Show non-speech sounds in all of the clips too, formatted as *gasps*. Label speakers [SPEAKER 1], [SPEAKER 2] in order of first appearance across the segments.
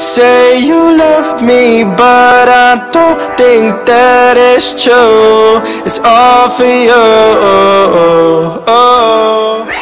[SPEAKER 1] say you love me, but I don't think that is true. It's all for you.
[SPEAKER 2] Oh, oh, oh.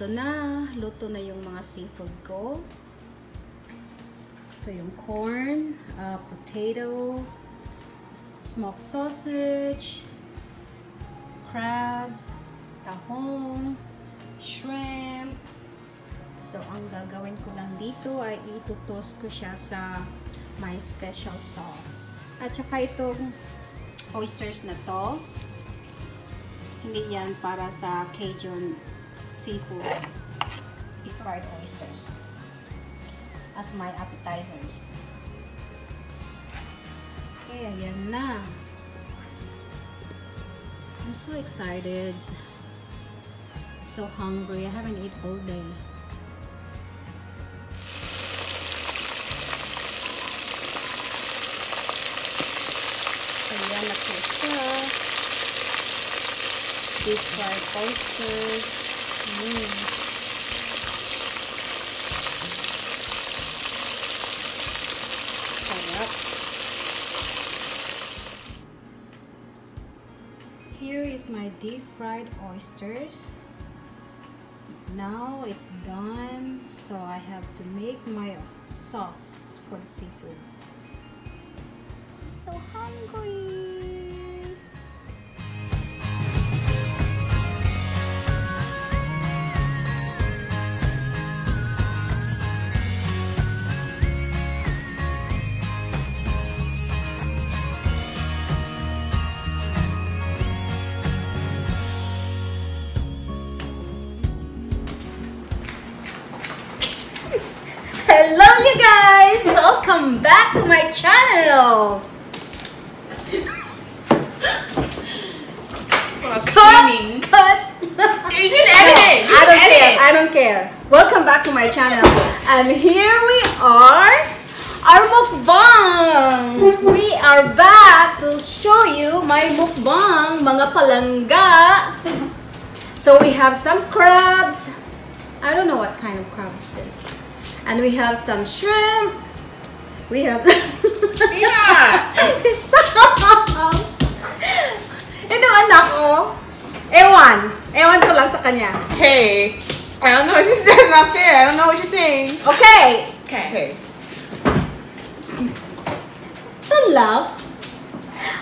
[SPEAKER 2] Ito na, luto na yung mga seafood ko. Ito yung corn, uh, potato, smoked sausage, crabs, tahong, shrimp. So, ang gagawin ko lang dito ay itutos ko siya sa my special sauce. At saka itong oysters na to, hindi yan para sa Cajun seafood deep fried oysters as my appetizers. Okay, ayan na. I'm so excited. so hungry. I haven't eaten all day. Ayan na po siya. Deep fried oysters. Here is my deep fried oysters. Now it's done, so I have to make my sauce for the seafood. I'm so hungry. Welcome back to my channel!
[SPEAKER 3] Screaming.
[SPEAKER 2] Cut!
[SPEAKER 3] You *laughs* can edit it. You
[SPEAKER 2] I don't care.
[SPEAKER 3] it.
[SPEAKER 2] I don't care. Welcome back to my channel. And here we are. Our mukbang. We are back to show you my mukbang, mga palangga. So we have some crabs. I don't know what kind of crab is this. And we have some shrimp. We have
[SPEAKER 3] Yeah. *laughs*
[SPEAKER 2] Stop! Ito *laughs* anak ko. Ewan. Ewan ko lang sa kanya.
[SPEAKER 3] Hey, I don't know what she's That's not fair. I don't know what you're saying.
[SPEAKER 2] Okay.
[SPEAKER 3] Okay. Hey.
[SPEAKER 2] Don't laugh.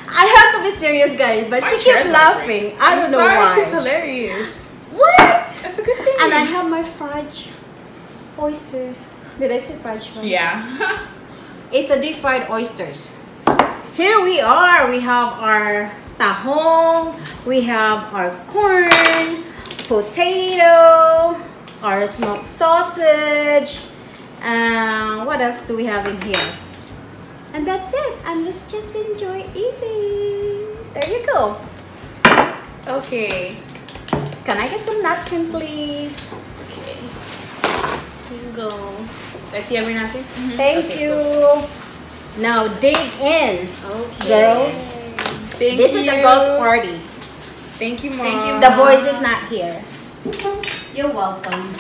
[SPEAKER 2] I have to be serious, guys, but
[SPEAKER 3] My
[SPEAKER 2] she kept laughing. I don't
[SPEAKER 3] I'm
[SPEAKER 2] know
[SPEAKER 3] sorry,
[SPEAKER 2] why.
[SPEAKER 3] She's hilarious.
[SPEAKER 2] What?
[SPEAKER 3] That's a good thing.
[SPEAKER 2] And I have my fried oysters. Did I say fried shrimp?
[SPEAKER 3] Yeah. *laughs*
[SPEAKER 2] It's a deep fried oysters. Here we are. We have our tahong. We have our corn, potato, our smoked sausage. And what else do we have in here? And that's it. And let's just enjoy eating. There you go.
[SPEAKER 3] okay.
[SPEAKER 2] Can I get some napkin, please?
[SPEAKER 3] Okay. Here you go. Let's see every napkin.
[SPEAKER 2] Thank
[SPEAKER 3] Okay,
[SPEAKER 2] you. Now dig in.
[SPEAKER 3] Okay.
[SPEAKER 2] Girls,
[SPEAKER 3] Thank
[SPEAKER 2] this
[SPEAKER 3] you.
[SPEAKER 2] is a girls' party.
[SPEAKER 3] Thank you, mom.
[SPEAKER 2] Thank you. The boys is not here. You're welcome.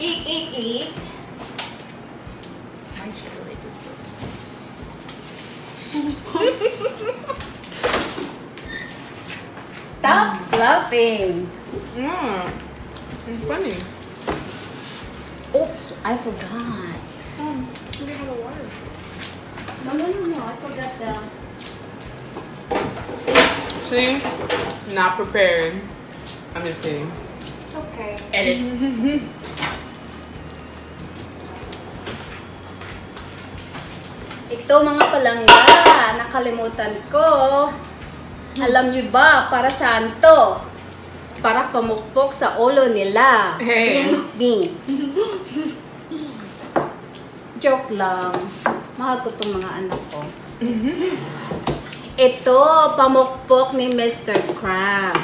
[SPEAKER 2] Eat, eat, eat.
[SPEAKER 3] My chair like is broken.
[SPEAKER 2] Stop laughing.
[SPEAKER 3] Mm. It's funny.
[SPEAKER 2] Oops, I forgot.
[SPEAKER 3] Um, we have a water.
[SPEAKER 2] No, no, no, no. I forgot the.
[SPEAKER 3] See? Not prepared. I'm just kidding.
[SPEAKER 2] It's okay.
[SPEAKER 3] Edit. *laughs*
[SPEAKER 2] Ito mga palangga, nakalimutan ko. Alam niyo ba para saan to? Para pamukpok sa ulo nila.
[SPEAKER 3] Hey.
[SPEAKER 2] Bing. Joke lang. Mahal ko tong mga anak ko. Ito, pamukpok ni Mr. Crab.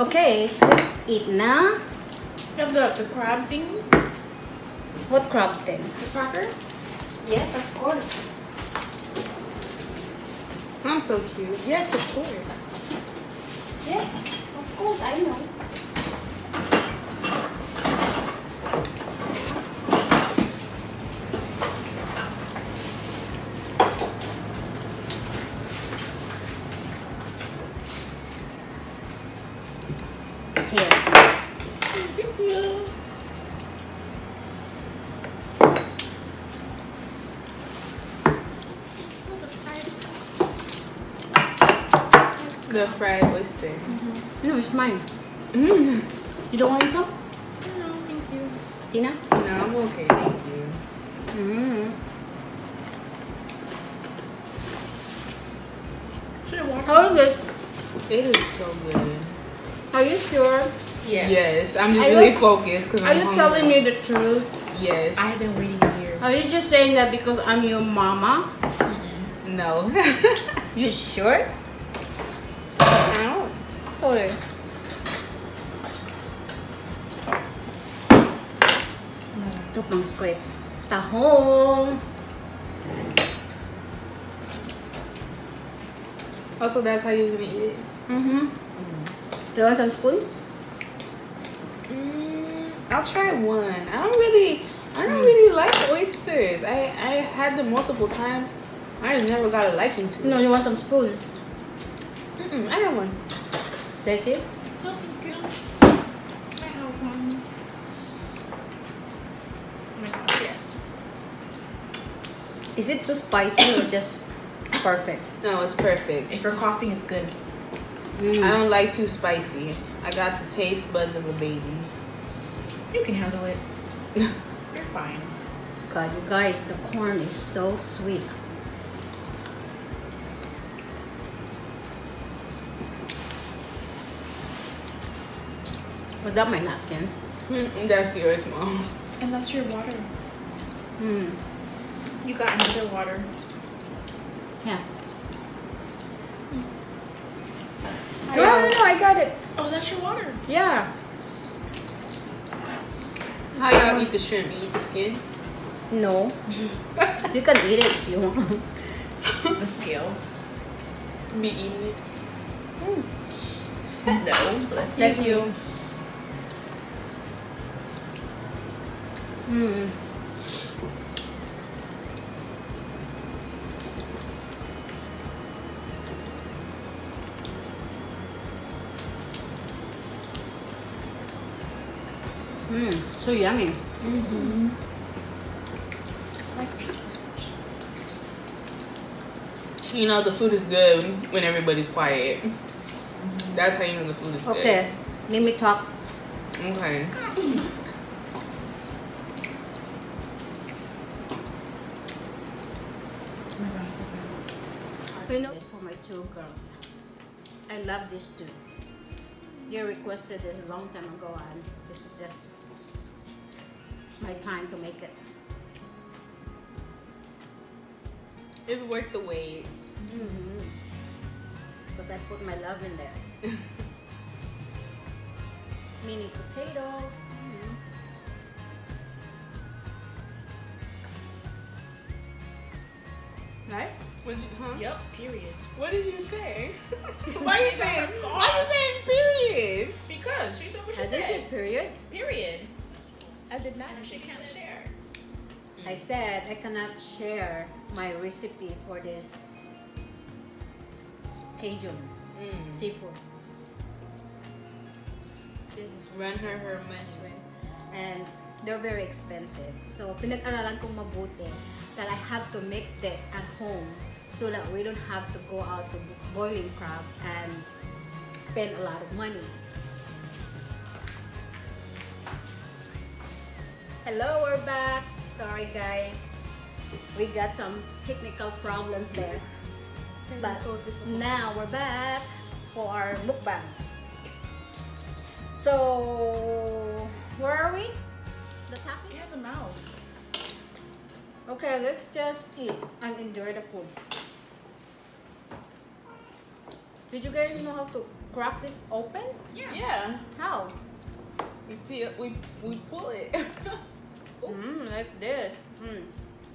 [SPEAKER 2] Okay, let's eat na.
[SPEAKER 3] You have the, the crab thing?
[SPEAKER 2] What crab thing?
[SPEAKER 3] The cracker?
[SPEAKER 2] Yes, of course.
[SPEAKER 3] I'm so cute. Yes, of course.
[SPEAKER 2] Yes, of course, I know.
[SPEAKER 3] Fried oyster.
[SPEAKER 2] No, it's mine.
[SPEAKER 3] Mm.
[SPEAKER 2] You don't want some?
[SPEAKER 3] No, thank you.
[SPEAKER 2] Tina?
[SPEAKER 3] No, I'm okay. Thank you.
[SPEAKER 2] Mm.
[SPEAKER 3] Should.
[SPEAKER 2] How is it?
[SPEAKER 3] It is so good.
[SPEAKER 2] Are you sure?
[SPEAKER 3] Yes, Yes, I'm just
[SPEAKER 2] Are
[SPEAKER 3] really
[SPEAKER 2] you-
[SPEAKER 3] focused because
[SPEAKER 2] Are
[SPEAKER 3] I'm
[SPEAKER 2] you
[SPEAKER 3] hungry.
[SPEAKER 2] telling me the truth?
[SPEAKER 3] Yes.
[SPEAKER 4] I have been waiting years.
[SPEAKER 2] Are you just saying that because I'm your mama?
[SPEAKER 3] no. *laughs*
[SPEAKER 2] You sure? I don't. Totally. Script. Tahong.
[SPEAKER 3] also, that's how you're gonna eat it.
[SPEAKER 2] Mm-hmm. You want some spoon?
[SPEAKER 3] Mm, I'll try one. I don't really, I don't really like oysters. I I had them multiple times. I never got a liking to
[SPEAKER 2] No, you want some spoon?
[SPEAKER 3] Mm-mm, I have one.
[SPEAKER 2] Take it.
[SPEAKER 4] I have one. Oh my God, yes.
[SPEAKER 2] Is it too spicy or just perfect?
[SPEAKER 3] No, it's perfect.
[SPEAKER 4] If you're coughing, it's good.
[SPEAKER 2] Mm.
[SPEAKER 3] I don't like too spicy. I got the taste buds of a baby.
[SPEAKER 4] You can handle it. *laughs* You're fine.
[SPEAKER 2] God, you guys, the corn is so sweet. Was that my napkin?
[SPEAKER 3] Mm, That's yours, mom.
[SPEAKER 4] And that's your water.
[SPEAKER 2] Hmm.
[SPEAKER 4] You got another water.
[SPEAKER 2] Yeah.
[SPEAKER 4] I
[SPEAKER 2] No, no, no, I got it.
[SPEAKER 4] Oh, that's your water.
[SPEAKER 2] Yeah.
[SPEAKER 3] How y'all eat the shrimp? You eat the skin?
[SPEAKER 2] No. *laughs* you can eat it if you want.
[SPEAKER 4] The scales.
[SPEAKER 3] Be eating it.
[SPEAKER 4] No, bless
[SPEAKER 2] Bless
[SPEAKER 4] you.
[SPEAKER 2] You. Hmm. Hmm. So yummy.
[SPEAKER 4] Like sausage.
[SPEAKER 3] You know the food is good when everybody's quiet. That's how you know the food is good.
[SPEAKER 2] Okay. Let me talk.
[SPEAKER 3] Okay.
[SPEAKER 4] Oh my God, so good.
[SPEAKER 2] You know, this for my two girls. I love this too. They requested this a long time ago, and this is just my time to make it.
[SPEAKER 3] It's worth the wait.
[SPEAKER 2] Mm-hmm. Because I put my love in there. *laughs* Mini potato.
[SPEAKER 3] You, huh?
[SPEAKER 4] Yep, period.
[SPEAKER 3] What did you say?
[SPEAKER 4] It's *laughs*
[SPEAKER 3] why you saying?
[SPEAKER 4] sauce.
[SPEAKER 3] Why you saying period?
[SPEAKER 4] Because she said what she
[SPEAKER 2] I didn't say
[SPEAKER 4] said.
[SPEAKER 2] period.
[SPEAKER 4] Period.
[SPEAKER 2] I did not.
[SPEAKER 4] And she can't share.
[SPEAKER 2] I said I cannot share my recipe for this Cajun
[SPEAKER 3] Mm.
[SPEAKER 2] seafood.
[SPEAKER 4] Business.
[SPEAKER 3] Run her her money.
[SPEAKER 2] And they're very expensive. So, pinag-aralan kong mabuti that I have to make this at home so that we don't have to go out to boiling crab and spend a lot of money. Hello, we're back. Sorry, guys. We got some technical problems there. But now we're back for our mukbang. So, where are we? The
[SPEAKER 4] It has a mouth.
[SPEAKER 2] Okay, let's just eat and enjoy the food. Did you guys know how to crack this open?
[SPEAKER 4] Yeah.
[SPEAKER 3] Yeah.
[SPEAKER 2] How?
[SPEAKER 3] We peel, we we pull it. *laughs*
[SPEAKER 2] Mm, like this. Mm.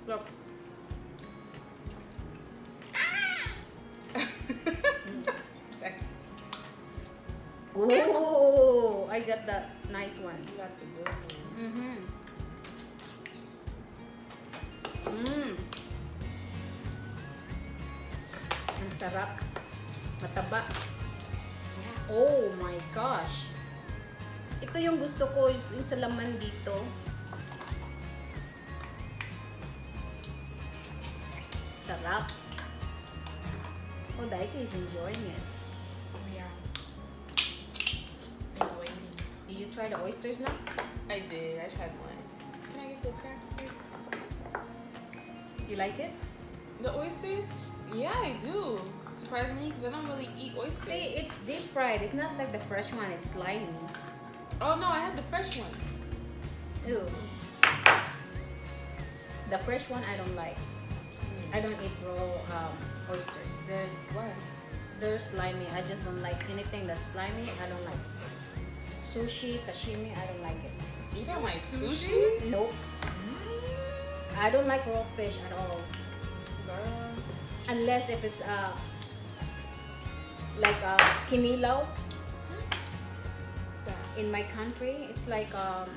[SPEAKER 2] Look. *laughs*
[SPEAKER 3] That's-
[SPEAKER 2] Oh, I got that nice one.
[SPEAKER 3] you got the good one.
[SPEAKER 2] Mm-hmm. Mm. Ang sarap. Mataba. Oh my gosh. Ito yung gusto ko, yung sa laman dito. Sarap. Oh, Daiki is enjoying it.
[SPEAKER 4] Yeah. Waiting.
[SPEAKER 2] Did you try the oysters now?
[SPEAKER 3] I did. I tried one. Can I get the crack? Please?
[SPEAKER 2] You like it?
[SPEAKER 3] The oysters? Yeah, I do. Surprisingly, because I don't really eat oysters.
[SPEAKER 2] See, it's deep fried. It's not like the fresh one. It's slimy.
[SPEAKER 3] Oh no, I had the fresh one.
[SPEAKER 2] Ew. The fresh one I don't like. I don't eat raw um, oysters. They're
[SPEAKER 3] Why?
[SPEAKER 2] they're slimy. I just don't like anything that's slimy. I don't like. Sushi, sashimi, I don't like it.
[SPEAKER 3] You don't like
[SPEAKER 4] Sushi?
[SPEAKER 3] sushi?
[SPEAKER 2] Nope. I don't like raw fish at all.
[SPEAKER 3] Girl.
[SPEAKER 2] Unless if it's uh like uh kinilaw.
[SPEAKER 3] What's?
[SPEAKER 2] In my country, it's like um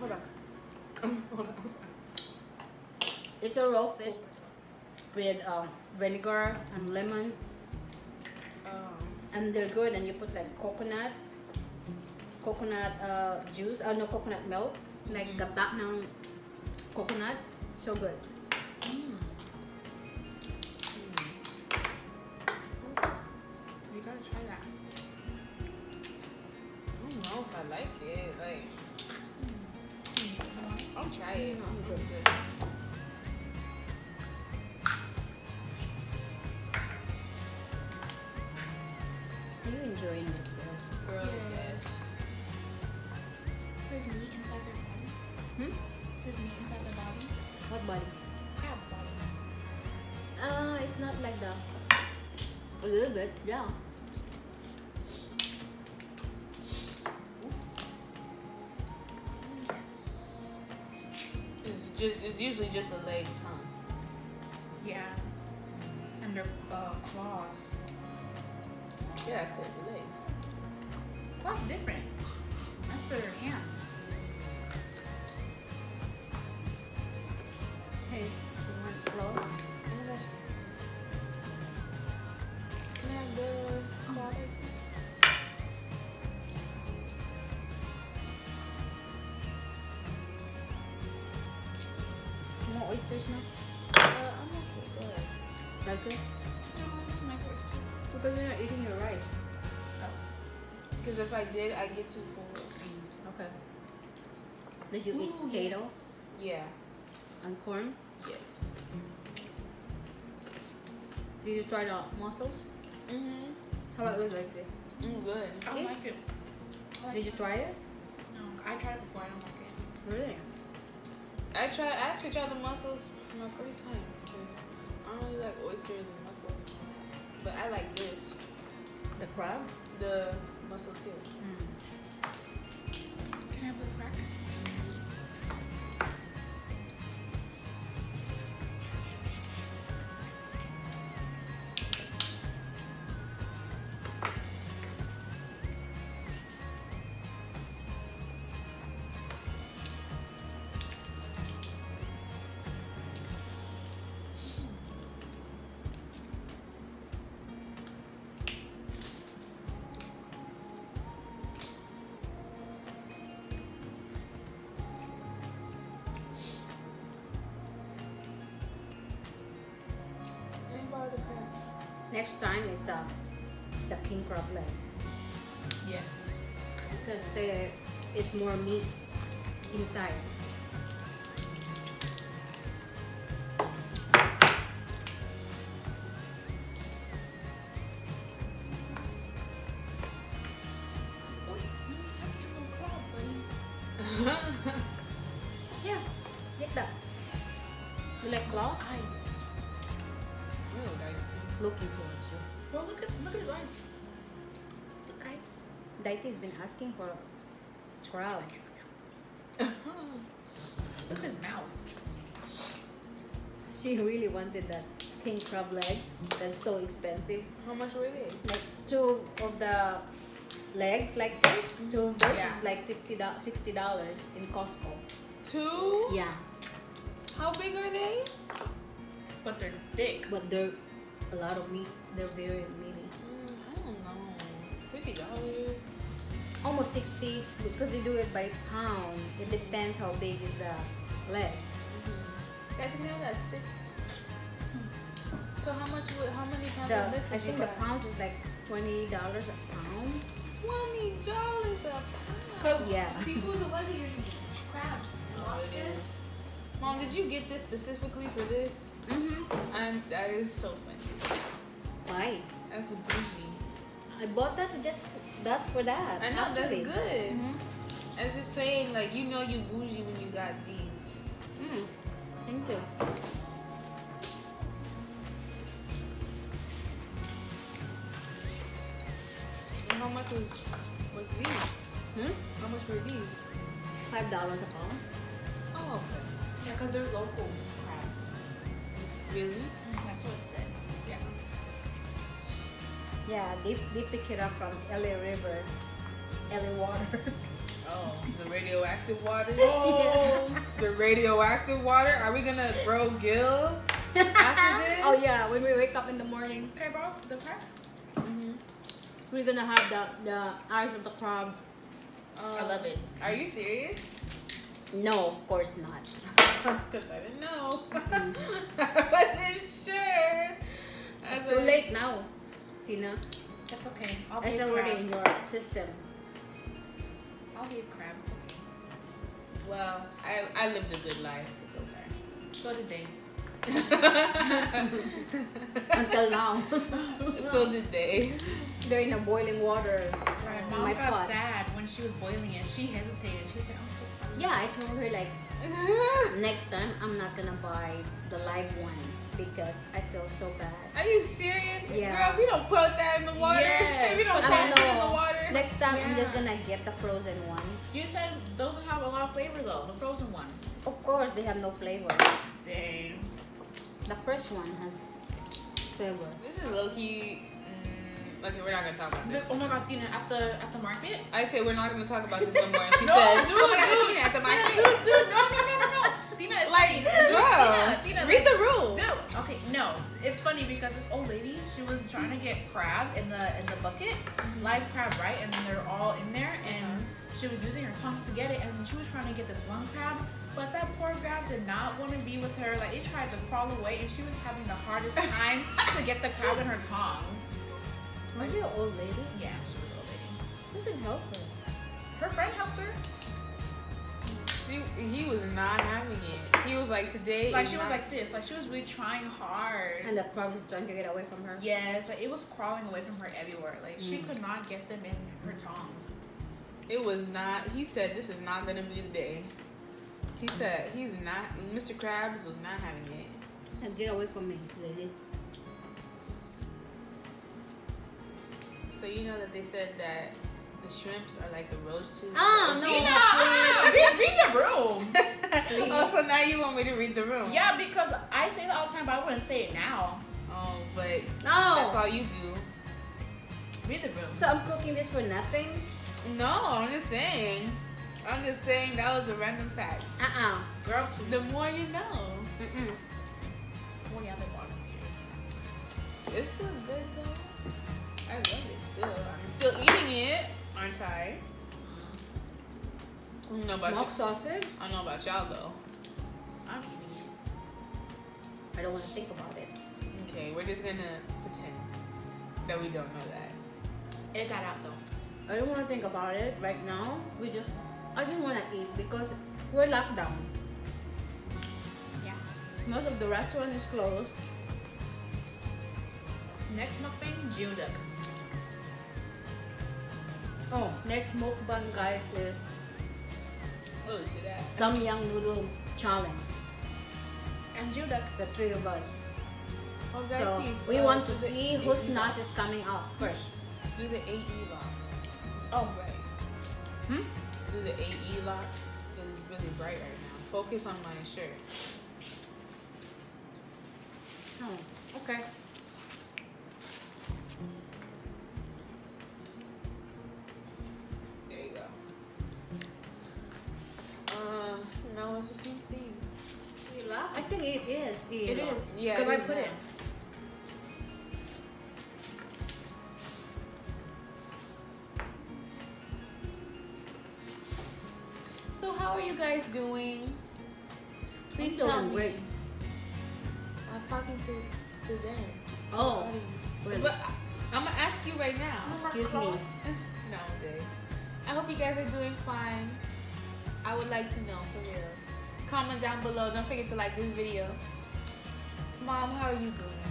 [SPEAKER 3] Hold on. Hold on. I'm sorry.
[SPEAKER 2] it's a raw fish with um, vinegar and lemon.
[SPEAKER 3] Um,
[SPEAKER 2] and they're good and you put like coconut coconut uh, juice oh no coconut milk like gata ng coconut so good
[SPEAKER 4] You gotta try that.
[SPEAKER 3] I don't know if I like it. Like, I'll try it.
[SPEAKER 2] I'm good.
[SPEAKER 3] good.
[SPEAKER 2] are you enjoying this girls
[SPEAKER 3] Girl,
[SPEAKER 4] Yes.
[SPEAKER 3] yes.
[SPEAKER 4] There's meat inside their body.
[SPEAKER 2] hmm?
[SPEAKER 4] There's meat inside their body.
[SPEAKER 2] What body
[SPEAKER 4] Crab body.
[SPEAKER 2] uh it's not like the a little bit yeah
[SPEAKER 3] It's just it's usually just the legs, huh?
[SPEAKER 4] Yeah. And their uh, claws.
[SPEAKER 3] Yeah, I said the legs.
[SPEAKER 4] Claws different. That's for their hands.
[SPEAKER 3] The claw legs?
[SPEAKER 2] more oysters now
[SPEAKER 3] Uh, I'm okay. Go ahead.
[SPEAKER 2] like it
[SPEAKER 4] No, I don't like oysters.
[SPEAKER 2] because you're not eating your rice Oh.
[SPEAKER 3] Because if I did, I get too full.
[SPEAKER 2] okay did you eat
[SPEAKER 4] Ooh,
[SPEAKER 2] potato
[SPEAKER 4] yes.
[SPEAKER 3] Yeah.
[SPEAKER 2] and corn did you try the mussels
[SPEAKER 3] Mm-hmm.
[SPEAKER 2] how about it like it
[SPEAKER 3] Mm, good.
[SPEAKER 4] I don't like it. I like
[SPEAKER 2] did you try it
[SPEAKER 4] No, I tried it before. I don't like it.
[SPEAKER 2] really
[SPEAKER 3] I tried. I actually tried the mussels for my first time because I don't really like oysters and mussels, but I like this,
[SPEAKER 2] the crab
[SPEAKER 3] the mussel too.
[SPEAKER 4] Can
[SPEAKER 2] Next time it's uh, the king crab legs.
[SPEAKER 4] Yes.
[SPEAKER 2] Because the, it's more meat inside. Been asking for crabs. *laughs*
[SPEAKER 4] Look at his mouth.
[SPEAKER 2] She really wanted that king crab legs. That's so expensive.
[SPEAKER 3] How much were they?
[SPEAKER 2] Like two of the legs like this, two of those
[SPEAKER 4] Yeah.
[SPEAKER 2] is like fifty dollars, sixty dollars in Costco.
[SPEAKER 3] Two?
[SPEAKER 2] Yeah,
[SPEAKER 3] How big are they?
[SPEAKER 4] But they're thick.
[SPEAKER 2] but they're a lot of meat. They're very Almost sixty because they do it by pound. It depends how big is the legs.
[SPEAKER 3] Guys, you know that stick. So how much? would- How many pounds
[SPEAKER 2] The
[SPEAKER 3] of this
[SPEAKER 2] I think the
[SPEAKER 3] buy?
[SPEAKER 2] pounds is like twenty dollars a pound.
[SPEAKER 3] Twenty dollars a pound.
[SPEAKER 4] Cause
[SPEAKER 2] Yeah.
[SPEAKER 4] seafood is a luxury. Crabs, lobsters.
[SPEAKER 3] Mom, did you get this specifically for this?
[SPEAKER 2] Mm-hmm.
[SPEAKER 3] I'm. That is so funny.
[SPEAKER 2] Why?
[SPEAKER 3] That's bougie.
[SPEAKER 2] I bought that to just that's for that.
[SPEAKER 3] I know that's good.
[SPEAKER 2] Mhm.
[SPEAKER 3] I was just saying, like you know, you bougie when you got these.
[SPEAKER 2] Mm. Thank you.
[SPEAKER 3] And how much was was these?
[SPEAKER 2] Hmm?
[SPEAKER 3] How much were these?
[SPEAKER 2] Five dollars a pound.
[SPEAKER 3] Oh, okay.
[SPEAKER 4] Yeah, cause they're local crab.
[SPEAKER 3] Really?
[SPEAKER 4] That's what it said. Yeah.
[SPEAKER 2] Yeah, they, they pick it up from LA River, LA water. *laughs*
[SPEAKER 3] Oh, the radioactive water. *laughs*
[SPEAKER 2] Oh.
[SPEAKER 3] The radioactive water. Are we gonna grow gills after *laughs* this?
[SPEAKER 2] oh yeah, when we wake up in the morning,
[SPEAKER 4] Okay, bro. The crab.
[SPEAKER 3] Mm-hmm.
[SPEAKER 2] we're gonna have the the eyes of the crab.
[SPEAKER 4] I love it.
[SPEAKER 3] Um, Are you serious?
[SPEAKER 2] No, of course not.
[SPEAKER 3] Because I didn't know. I wasn't sure.
[SPEAKER 2] It's too late now, Tina.
[SPEAKER 4] That's okay. I'll be
[SPEAKER 2] It's
[SPEAKER 4] a
[SPEAKER 2] already
[SPEAKER 4] crab.
[SPEAKER 2] in your system.
[SPEAKER 4] I'll be a crab. It's okay.
[SPEAKER 3] Well, I I lived a good life. It's okay.
[SPEAKER 4] So did they. *laughs*
[SPEAKER 2] Until now, *laughs*
[SPEAKER 3] so did they.
[SPEAKER 2] they're in a boiling water.
[SPEAKER 4] Right.
[SPEAKER 2] in
[SPEAKER 4] Mom
[SPEAKER 2] my
[SPEAKER 4] got
[SPEAKER 2] pot.
[SPEAKER 4] sad when she was boiling it. She hesitated. She said, "I'm so sorry."
[SPEAKER 2] Yeah, I told her like *laughs* next time I'm not gonna buy the live one because I feel so bad.
[SPEAKER 3] Are you serious?
[SPEAKER 2] Yeah.
[SPEAKER 3] Girl, if you don't put that in the water,
[SPEAKER 4] Yes, *laughs*
[SPEAKER 3] if you don't toss it
[SPEAKER 2] in
[SPEAKER 3] the water.
[SPEAKER 2] Next time I'm just gonna get the frozen one.
[SPEAKER 4] You said those have a lot of flavor though. The frozen one.
[SPEAKER 2] Of course, they have no flavor.
[SPEAKER 4] Dang.
[SPEAKER 2] The first one has flavor.
[SPEAKER 3] This is low key. Okay, we're not gonna talk about this.
[SPEAKER 4] Oh my god, Tina, at the at the market.
[SPEAKER 3] I said we're not gonna talk about this no more. And *laughs* she
[SPEAKER 4] No,
[SPEAKER 3] said,
[SPEAKER 4] dude,
[SPEAKER 3] "Oh my god,
[SPEAKER 4] dude,
[SPEAKER 3] Tina, at the market."
[SPEAKER 4] dude, dude, no, no, no, no, no. Tina, it's
[SPEAKER 3] Like.
[SPEAKER 4] Dude,
[SPEAKER 3] girl,
[SPEAKER 4] Tina, Tina,
[SPEAKER 3] read
[SPEAKER 4] like-
[SPEAKER 3] the rule.
[SPEAKER 4] Dude, okay, no, it's funny because this old lady, she was trying to get crab in the in the bucket, mm-hmm. live crab, right? And then they're all in there, and uh-huh. she was using her tongs to get it, and she was trying to get this one crab, but that poor crab did not want to be with her. Like it tried to crawl away, and she was having the hardest *laughs* time to get the crab in her tongs.
[SPEAKER 2] Was she an old lady?
[SPEAKER 4] Yeah, she was an old lady.
[SPEAKER 2] Who can help her?
[SPEAKER 4] Her friend helped her.
[SPEAKER 3] She, he was not having it. He was like, today.
[SPEAKER 4] Like
[SPEAKER 3] is
[SPEAKER 4] she was like this, like she was really trying hard.
[SPEAKER 2] And the crab is trying to get away from her.
[SPEAKER 4] Yes, like it was crawling away from her everywhere. Like she
[SPEAKER 2] Mm.
[SPEAKER 4] could not get them in her tongs.
[SPEAKER 3] It was not. He said, "This is not gonna be the day." He said, "He's not." Mr. Krabs was not having it.
[SPEAKER 2] And get away from me, lady.
[SPEAKER 3] So you know that they said that the shrimps are like the roaches.
[SPEAKER 2] Ah, no.
[SPEAKER 4] Gina, ah, read, read the room. *laughs*
[SPEAKER 3] oh, so now you want me to read the room?
[SPEAKER 4] Yeah, because I say that all the time, but I wouldn't say it now.
[SPEAKER 3] Oh, but
[SPEAKER 2] No.
[SPEAKER 3] that's all you do.
[SPEAKER 4] Read the room.
[SPEAKER 2] So I'm cooking this for nothing?
[SPEAKER 3] No, I'm just saying. I'm just saying that was a random fact.
[SPEAKER 2] Uh-uh.
[SPEAKER 3] Girl, the more you know.
[SPEAKER 2] Mm-mm.
[SPEAKER 4] Oh yeah, they bought it.
[SPEAKER 3] It's still good though. I love it still. I'm still eating it, aren't I? I don't know about
[SPEAKER 2] Smoked
[SPEAKER 3] you.
[SPEAKER 2] sausage?
[SPEAKER 3] I don't know about y'all though.
[SPEAKER 4] I'm eating it.
[SPEAKER 2] I don't want to think about it.
[SPEAKER 3] Okay, we're just gonna pretend that we don't know that.
[SPEAKER 4] It got out though.
[SPEAKER 2] I don't want to think about it right now. We just, I just want to eat because we're locked down.
[SPEAKER 4] Yeah.
[SPEAKER 2] Most of the restaurant is closed.
[SPEAKER 4] Next mukbang, Geoduck.
[SPEAKER 2] Oh, next mukbang guys is
[SPEAKER 3] Oh, see that?
[SPEAKER 2] samyang noodle challenge.
[SPEAKER 4] And Judah.
[SPEAKER 2] The three of us.
[SPEAKER 3] Oh, guys,
[SPEAKER 2] So
[SPEAKER 3] see,
[SPEAKER 2] we
[SPEAKER 3] uh,
[SPEAKER 2] want to see
[SPEAKER 3] AE
[SPEAKER 2] whose
[SPEAKER 3] lock.
[SPEAKER 2] is coming out first.
[SPEAKER 3] Do the AE lock.
[SPEAKER 4] Oh, right.
[SPEAKER 2] Hmm?
[SPEAKER 3] Do the AE lock. It is really bright right now. Focus on my shirt.
[SPEAKER 2] Oh, okay.
[SPEAKER 3] Uh, no, it's the same thing.
[SPEAKER 2] I think it is. The
[SPEAKER 4] It is.
[SPEAKER 3] Yeah,
[SPEAKER 4] Because I put it.
[SPEAKER 3] So how are you guys doing? Please
[SPEAKER 2] I'm
[SPEAKER 3] tell me.
[SPEAKER 2] great.
[SPEAKER 3] I was talking to to them.
[SPEAKER 2] Oh,
[SPEAKER 3] But
[SPEAKER 2] well,
[SPEAKER 3] I, am gonna ask you right now.
[SPEAKER 2] excuse me. *laughs*
[SPEAKER 3] no, Dave. I hope you guys are doing fine. I would like to know for real. Comment down below. Don't forget to like this video. Mom, how are you doing?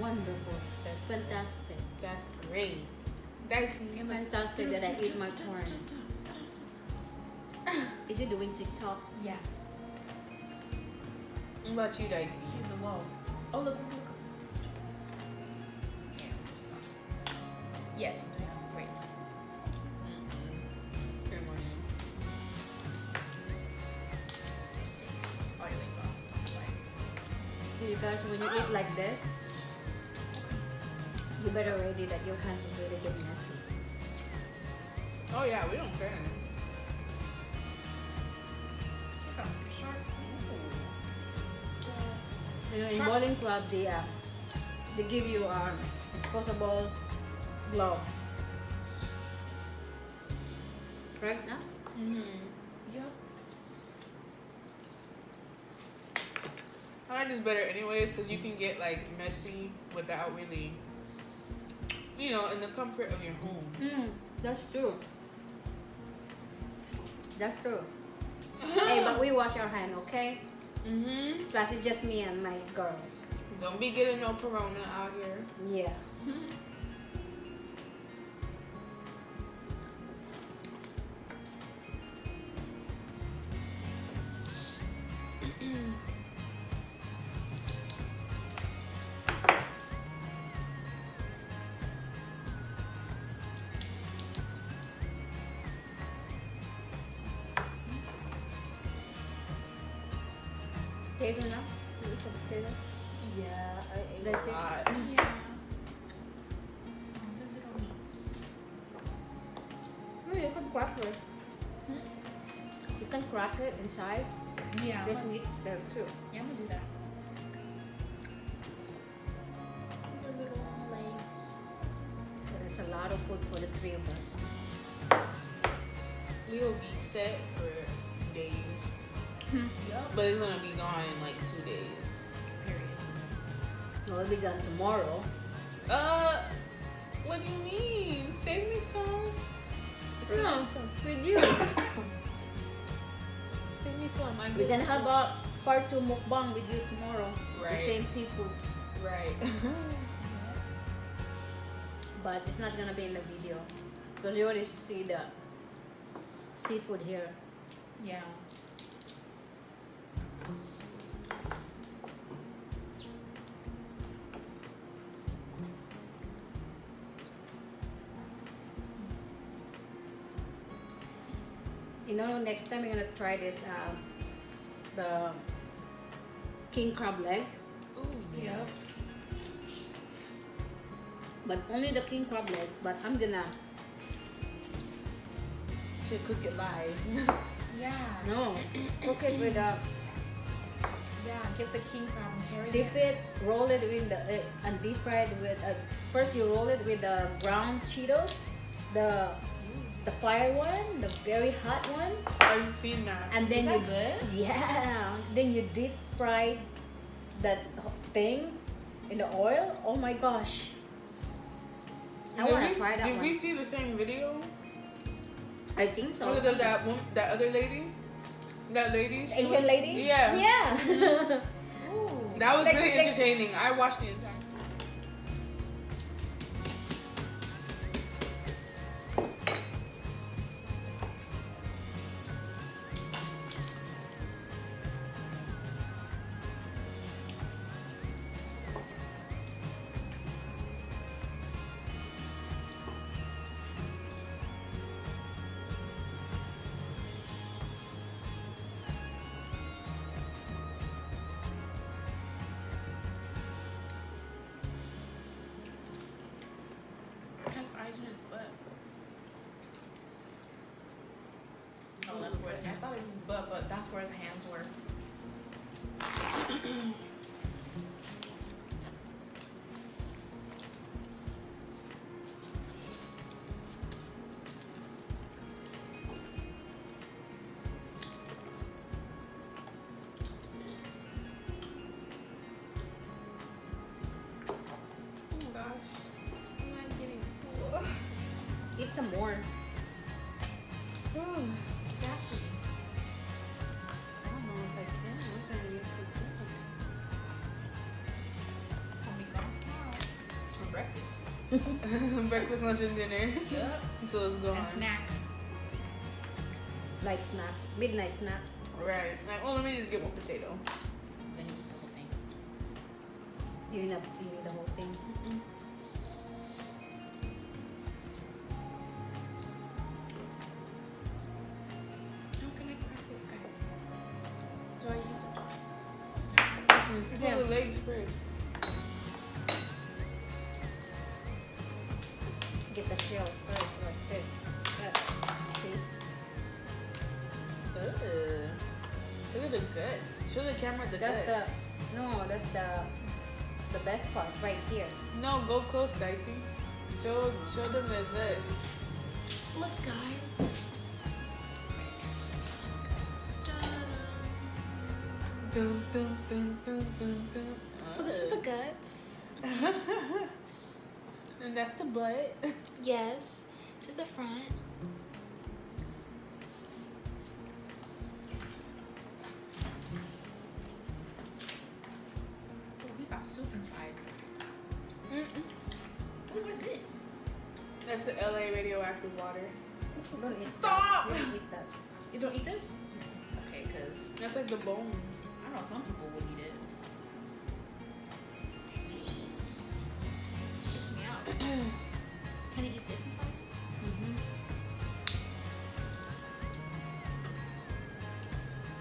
[SPEAKER 2] Wonderful. That's fantastic.
[SPEAKER 3] That's great. That's
[SPEAKER 2] Fantastic that I eat my corn. *coughs* Is it doing TikTok?
[SPEAKER 4] Yeah.
[SPEAKER 3] What about you, Dicey?
[SPEAKER 4] See the wall. Oh, look, look, look. Yeah, stop. Yes,
[SPEAKER 2] when you eat like this, you better ready that your hands is really get messy.
[SPEAKER 3] Oh yeah, we don't care.
[SPEAKER 4] Look how sharp.
[SPEAKER 2] You know, in
[SPEAKER 4] Sharp.
[SPEAKER 2] Boiling Crab, they uh, they give you um, disposable gloves. Right now?
[SPEAKER 3] Mm-hmm.
[SPEAKER 4] Yep.
[SPEAKER 3] I like this better anyways because you can get like messy without really, you know, in the comfort of your home.
[SPEAKER 2] Mm, that's true. That's true. *laughs* hey, but we wash our hand, okay?
[SPEAKER 3] Mm-hmm.
[SPEAKER 2] Plus, it's just me and my girls.
[SPEAKER 3] Don't be getting no corona out here.
[SPEAKER 2] Yeah. *laughs* mukbang with you tomorrow.
[SPEAKER 3] Right.
[SPEAKER 2] The same seafood.
[SPEAKER 3] right. *laughs*
[SPEAKER 2] But it's not gonna be in the video. Because you already see the seafood here.
[SPEAKER 4] Yeah.
[SPEAKER 2] You know, next time we're gonna try this um, the king crab legs,
[SPEAKER 3] Oh,
[SPEAKER 4] Yep.
[SPEAKER 2] but only the king crab legs. But I'm gonna
[SPEAKER 3] Should cook it live. *laughs*
[SPEAKER 4] Yeah.
[SPEAKER 2] no cook it with a
[SPEAKER 4] Yeah. Get the king crab and carry
[SPEAKER 2] dip
[SPEAKER 4] it.
[SPEAKER 2] it, roll it with the uh, and deep fried with. Uh, first you roll it with the ground Cheetos, the the fire one, the very hot one,
[SPEAKER 3] I've seen that.
[SPEAKER 2] and then
[SPEAKER 4] Is
[SPEAKER 2] you
[SPEAKER 4] that good?
[SPEAKER 2] yeah, then you deep fry that thing in the oil. Oh my gosh! I
[SPEAKER 3] Did
[SPEAKER 2] wanna
[SPEAKER 3] we-
[SPEAKER 2] try that
[SPEAKER 3] Did we see the same video?
[SPEAKER 2] I think so.
[SPEAKER 3] Was it that one, that other lady? That lady?
[SPEAKER 2] Asian
[SPEAKER 3] was-
[SPEAKER 2] lady?
[SPEAKER 3] Yeah.
[SPEAKER 2] Yeah. *laughs* *laughs*
[SPEAKER 3] That was
[SPEAKER 2] Like-
[SPEAKER 3] really
[SPEAKER 2] like-
[SPEAKER 3] entertaining. I watched the entire
[SPEAKER 4] thought it was his butt, but that's where his hands were.
[SPEAKER 3] Oh my
[SPEAKER 4] breakfast. *laughs*
[SPEAKER 3] Breakfast, lunch, and dinner.
[SPEAKER 4] Yep.
[SPEAKER 3] Until it's gone.
[SPEAKER 4] And snack.
[SPEAKER 2] Light snacks. Midnight snacks.
[SPEAKER 3] Right. Like, oh, let me just get one potato.
[SPEAKER 4] Then you eat the whole thing.
[SPEAKER 2] You need, a, you need the whole
[SPEAKER 3] guts. *laughs* and that's the butt.
[SPEAKER 4] Yes. This is the front. Oh, we got soup inside.
[SPEAKER 3] Mm-mm.
[SPEAKER 4] Ooh, what is this?
[SPEAKER 3] That's the LA radioactive water.
[SPEAKER 2] Don't eat
[SPEAKER 4] Stop!
[SPEAKER 2] that. Don't eat that.
[SPEAKER 4] You don't eat this? Mm-hmm. Okay, because
[SPEAKER 3] That's like the bone.
[SPEAKER 4] I don't know some people would eat *clears throat* Can I eat this inside? Mm-hmm.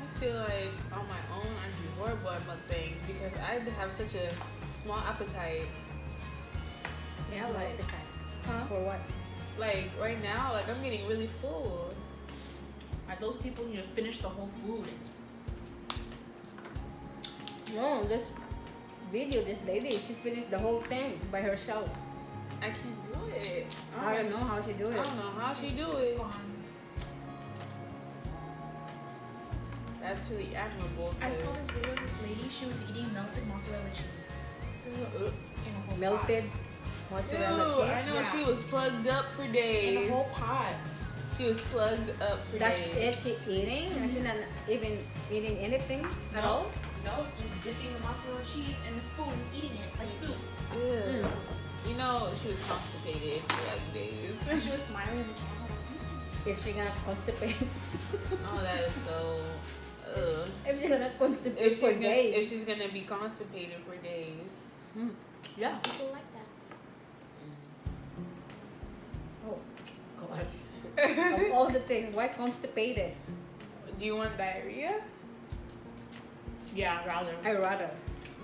[SPEAKER 3] I feel like on my own I'd be horrible at mukbangs because I have such a small appetite.
[SPEAKER 2] Yeah,
[SPEAKER 3] Like-
[SPEAKER 2] like the time.
[SPEAKER 3] Huh?
[SPEAKER 2] For what?
[SPEAKER 3] Like right now, like I'm getting really full.
[SPEAKER 4] Like those people need to finish the whole food.
[SPEAKER 2] No, this video, this lady, she finished the whole thing by herself.
[SPEAKER 3] I can't do it.
[SPEAKER 2] I don't know how she do it.
[SPEAKER 3] I don't know how she do it. That's really admirable.
[SPEAKER 4] I saw this video of this lady. She was eating melted mozzarella cheese in a whole
[SPEAKER 2] Melted
[SPEAKER 3] Ew,
[SPEAKER 2] mozzarella
[SPEAKER 3] I
[SPEAKER 2] cheese.
[SPEAKER 3] know
[SPEAKER 4] Yeah.
[SPEAKER 3] she was plugged up for days.
[SPEAKER 4] In a whole pot.
[SPEAKER 3] She was plugged up for
[SPEAKER 2] That's
[SPEAKER 3] days.
[SPEAKER 2] it. She eating, and she's not even eating anything at
[SPEAKER 4] No.
[SPEAKER 2] all.
[SPEAKER 4] No, just dipping the mozzarella cheese in the spoon, and eating it like soup.
[SPEAKER 3] Ew.
[SPEAKER 2] Mm.
[SPEAKER 3] You know, she was constipated for like days.
[SPEAKER 4] And *laughs* she was smiling in the camera.
[SPEAKER 2] If she gonna constipate,
[SPEAKER 3] oh, that is so. Ugh.
[SPEAKER 2] if she gonna constipate
[SPEAKER 3] If she's
[SPEAKER 2] for
[SPEAKER 3] gonna,
[SPEAKER 2] days.
[SPEAKER 3] if she's gonna be constipated for days.
[SPEAKER 2] Mm. Yeah.
[SPEAKER 4] People like that.
[SPEAKER 2] Oh gosh. *laughs* of all the things, why constipated?
[SPEAKER 3] Do you want diarrhea?
[SPEAKER 4] Yeah, rather.
[SPEAKER 2] I rather.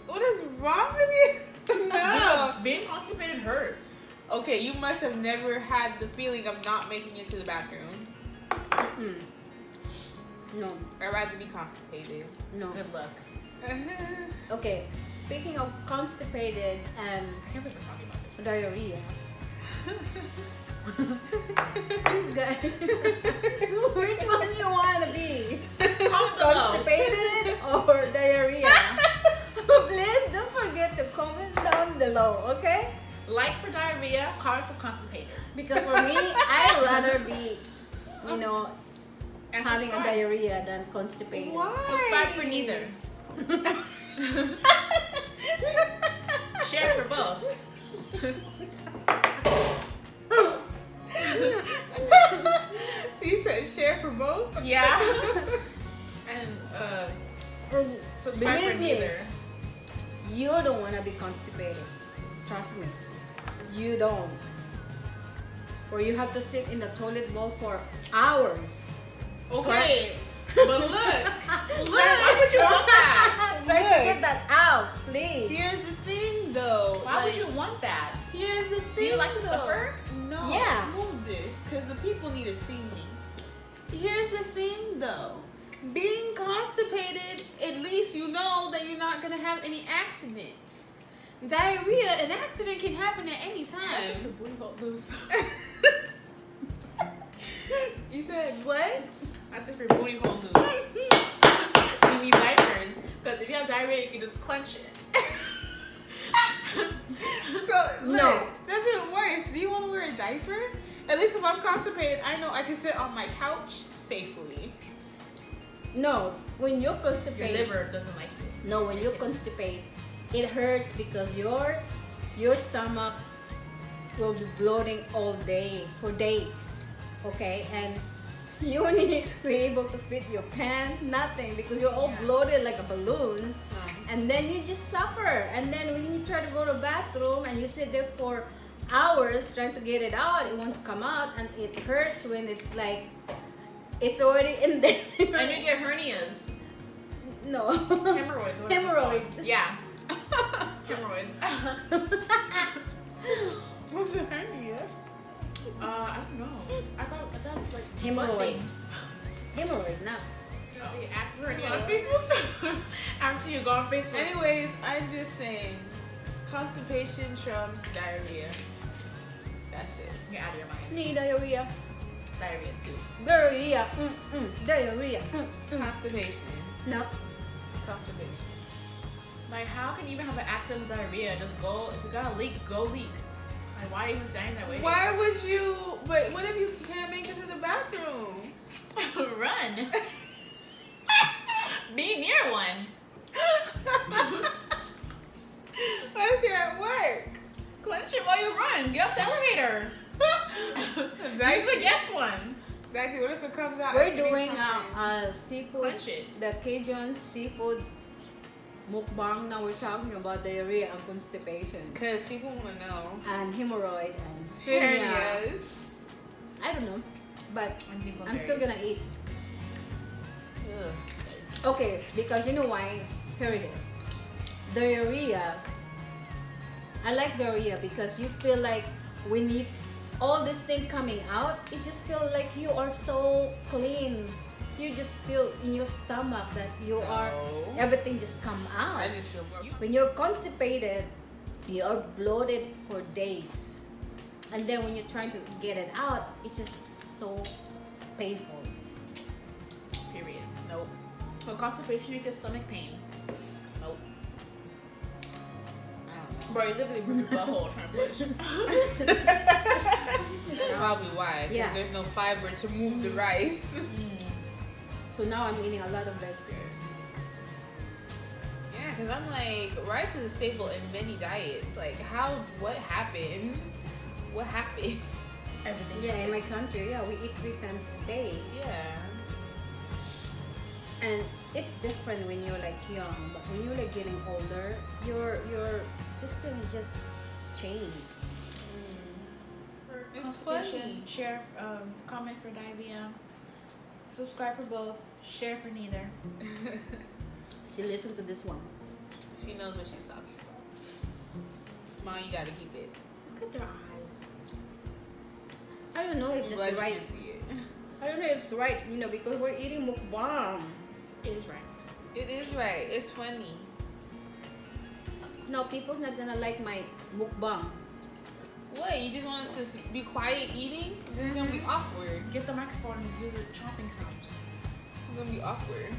[SPEAKER 3] What is wrong with you? No.
[SPEAKER 4] Being constipated hurts.
[SPEAKER 3] Okay, you must have never had the feeling of not making it to the bathroom.
[SPEAKER 2] Mm. No,
[SPEAKER 3] I'd rather be constipated.
[SPEAKER 2] no.
[SPEAKER 4] Good luck. *laughs*
[SPEAKER 2] Okay, speaking of constipated and
[SPEAKER 4] I can't believe we're talking about this.
[SPEAKER 2] diarrhea. *laughs* These guys. *laughs* Which one do you want to be? Constipated or diarrhea? *laughs* Please don't forget to comment down below, okay?
[SPEAKER 4] Like for diarrhea, comment for constipated.
[SPEAKER 2] Because for me, *laughs* I'd rather be, you know,
[SPEAKER 4] And
[SPEAKER 2] having a diarrhea than constipated.
[SPEAKER 3] Why?
[SPEAKER 4] Subscribe for neither. *laughs* Share for both.
[SPEAKER 3] you said share for both?
[SPEAKER 4] Yeah. and uh, subscribe
[SPEAKER 2] Believe
[SPEAKER 4] for
[SPEAKER 2] me.
[SPEAKER 4] Neither.
[SPEAKER 2] You don't want to be constipated. Trust me. You don't. Or you have to sit in the toilet bowl for hours.
[SPEAKER 4] Okay. but look, *laughs* look, why would you want that? *laughs*
[SPEAKER 2] Try to
[SPEAKER 3] Look.
[SPEAKER 2] get that out, please.
[SPEAKER 3] Here's the thing though.
[SPEAKER 4] Why
[SPEAKER 3] like,
[SPEAKER 4] would you want that?
[SPEAKER 3] Here's the thing.
[SPEAKER 4] Do you like to
[SPEAKER 3] though.
[SPEAKER 4] suffer?
[SPEAKER 3] No.
[SPEAKER 2] Yeah.
[SPEAKER 3] Move this, because the people need to see me. here's the thing though. Being constipated, at least you know that you're not gonna have any accidents. Diarrhea, an accident can happen at any time.
[SPEAKER 4] Your booty hole loose. *laughs*
[SPEAKER 3] you said what?
[SPEAKER 4] I said for your booty hole loose. *laughs* you need diapers. Because if you have diarrhea, you can just clench it. *laughs*
[SPEAKER 3] So look,
[SPEAKER 2] No.
[SPEAKER 3] that's even worse. Do you want to wear a diaper? At least if I'm constipated, I know I can sit on my couch safely.
[SPEAKER 2] No, when you constipate, Your
[SPEAKER 4] liver doesn't like you.
[SPEAKER 2] no, when you constipate, it hurts because your your stomach will be bloating all day for days. Okay, and you won't *laughs* be able to fit your pants, nothing because you're all bloated like a balloon. Uh-huh. and then you just suffer and then when you try to go to the bathroom and you sit there for hours trying to get it out it won't come out and it hurts when it's like it's already in there
[SPEAKER 4] And you get hernias.
[SPEAKER 2] no
[SPEAKER 4] Hemorrhoids. whatever
[SPEAKER 2] Hemorrhoid.
[SPEAKER 4] Yeah. *laughs* Hemorrhoids. *laughs*
[SPEAKER 3] What's a hernia?
[SPEAKER 4] Uh, I don't know. I thought that's like
[SPEAKER 2] Hemorrhoid.
[SPEAKER 4] butt thing.
[SPEAKER 2] hemorrhoid now
[SPEAKER 4] You know, you after on Facebook. *laughs* after you go on Facebook.
[SPEAKER 3] Anyways, I'm just saying, constipation trumps diarrhea. That's it.
[SPEAKER 4] You're out of your mind.
[SPEAKER 2] need diarrhea
[SPEAKER 4] Diarrhea too.
[SPEAKER 2] diarrhea mm, mm, diarrhea mm, mm.
[SPEAKER 3] Constipation.
[SPEAKER 2] no
[SPEAKER 3] Constipation.
[SPEAKER 4] Like, how can you even have an accident with diarrhea? Just go. If you got a leak, go leak. Like, why are you even saying that way?
[SPEAKER 3] Why would you? But what if you can't make it to the bathroom? *laughs*
[SPEAKER 4] Run. *laughs* Be near one. *laughs*
[SPEAKER 3] Why if you're at work?
[SPEAKER 4] Clench it while you run. Get up the elevator. Use the guest one.
[SPEAKER 3] Exactly. What if it comes out?
[SPEAKER 2] we're doing
[SPEAKER 3] these
[SPEAKER 2] uh, uh, seafood
[SPEAKER 4] Clench it.
[SPEAKER 2] the Cajun seafood mukbang now we're talking about diarrhea and constipation
[SPEAKER 3] Cause people want to know.
[SPEAKER 2] and hemorrhoid and hernia.
[SPEAKER 3] Hernias.
[SPEAKER 2] I don't know, but I'm still gonna eat.
[SPEAKER 3] Ugh.
[SPEAKER 2] Okay, because you know why? Here it is. Diarrhea. I like diarrhea because you feel like we you all this thing coming out, it just feel like you are so clean. You just feel in your stomach that you are everything just come out.
[SPEAKER 3] I just feel.
[SPEAKER 2] When you're constipated, you are bloated for days. And then when you're trying to get it out, it's just so painful.
[SPEAKER 4] Period. Nope. For constipation, you get stomach pain. Bro, you literally broke your *laughs* butthole trying to push. *laughs*
[SPEAKER 3] That's probably why. Because
[SPEAKER 2] Yeah.
[SPEAKER 3] there's no fiber to move the rice. Mm.
[SPEAKER 2] So now I'm eating a lot of vegetables.
[SPEAKER 3] Yeah, because I'm like, rice is a staple in many diets. Like, how, what happened? What happened?
[SPEAKER 4] Everything.
[SPEAKER 2] Yeah, in my country, yeah, we eat three times a day.
[SPEAKER 3] Yeah.
[SPEAKER 2] And it's different when you're like young, but when you're like getting older, your your system just changes.
[SPEAKER 4] For
[SPEAKER 3] It's funny.
[SPEAKER 4] Share, um, comment for diarrhea. Subscribe for both. Share for neither. *laughs*
[SPEAKER 2] she listen to this one.
[SPEAKER 3] she knows what she's talking about. Mom, you gotta keep it.
[SPEAKER 4] Look at their eyes.
[SPEAKER 2] I don't know if
[SPEAKER 3] I'm
[SPEAKER 2] that's the right.
[SPEAKER 3] see it. *laughs*
[SPEAKER 2] I don't know if it's right, you know, because we're eating mukbang.
[SPEAKER 4] It is right.
[SPEAKER 3] It is right. It's funny.
[SPEAKER 2] No, people's not gonna like my mukbang.
[SPEAKER 3] What? You just want us to be quiet eating? This is gonna be mm-hmm. awkward.
[SPEAKER 4] Get the microphone and use the chopping sounds.
[SPEAKER 3] It's gonna be awkward.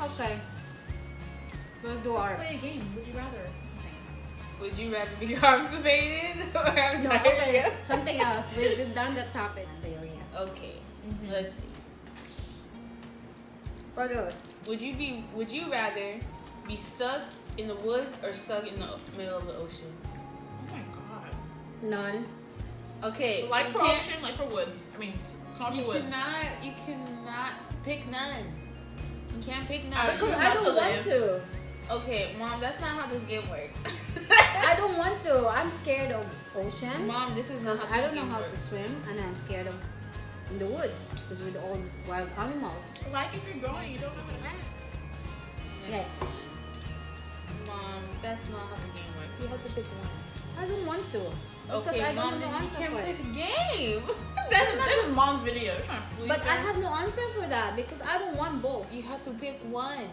[SPEAKER 2] Okay. We'll do
[SPEAKER 4] Let's
[SPEAKER 2] our.
[SPEAKER 4] play a game. Would you rather? Something.
[SPEAKER 3] Would you rather be *laughs* constipated or have
[SPEAKER 2] No, okay. Something else. *laughs* We've, we've done the topic. Diarrhea.
[SPEAKER 3] Okay.
[SPEAKER 2] Mm-hmm.
[SPEAKER 3] Let's see.
[SPEAKER 2] What else?
[SPEAKER 3] Would you be? Would you rather be stuck in the woods or stuck in the middle of the ocean?
[SPEAKER 4] Oh my god.
[SPEAKER 2] None.
[SPEAKER 3] Okay.
[SPEAKER 4] Like
[SPEAKER 3] you
[SPEAKER 4] for ocean, like for woods. I mean, not
[SPEAKER 3] You
[SPEAKER 4] for woods.
[SPEAKER 3] cannot. You cannot pick none. You can't pick none.
[SPEAKER 4] choose
[SPEAKER 2] Because I
[SPEAKER 4] not
[SPEAKER 2] don't want
[SPEAKER 4] live.
[SPEAKER 2] to.
[SPEAKER 3] Okay, mom. That's not how this game works. *laughs*
[SPEAKER 2] I don't want to. I'm scared of ocean.
[SPEAKER 3] Mom, this is not
[SPEAKER 2] I don't know how to swim, and I'm scared of in the woods. Because with all the wild animals.
[SPEAKER 4] Like if you're going, you don't know how to act.
[SPEAKER 2] Yes.
[SPEAKER 3] Mom, that's not how the game works. You have to pick one.
[SPEAKER 2] I don't want to. Because
[SPEAKER 3] Okay,
[SPEAKER 2] I
[SPEAKER 3] mom,
[SPEAKER 2] don't have
[SPEAKER 3] you
[SPEAKER 2] no
[SPEAKER 3] can't
[SPEAKER 2] answer
[SPEAKER 3] play
[SPEAKER 2] for
[SPEAKER 3] the game. *laughs*
[SPEAKER 4] That's this is mom's video. You're trying to please
[SPEAKER 2] But I have no answer for that because I don't want both.
[SPEAKER 3] You have to pick one.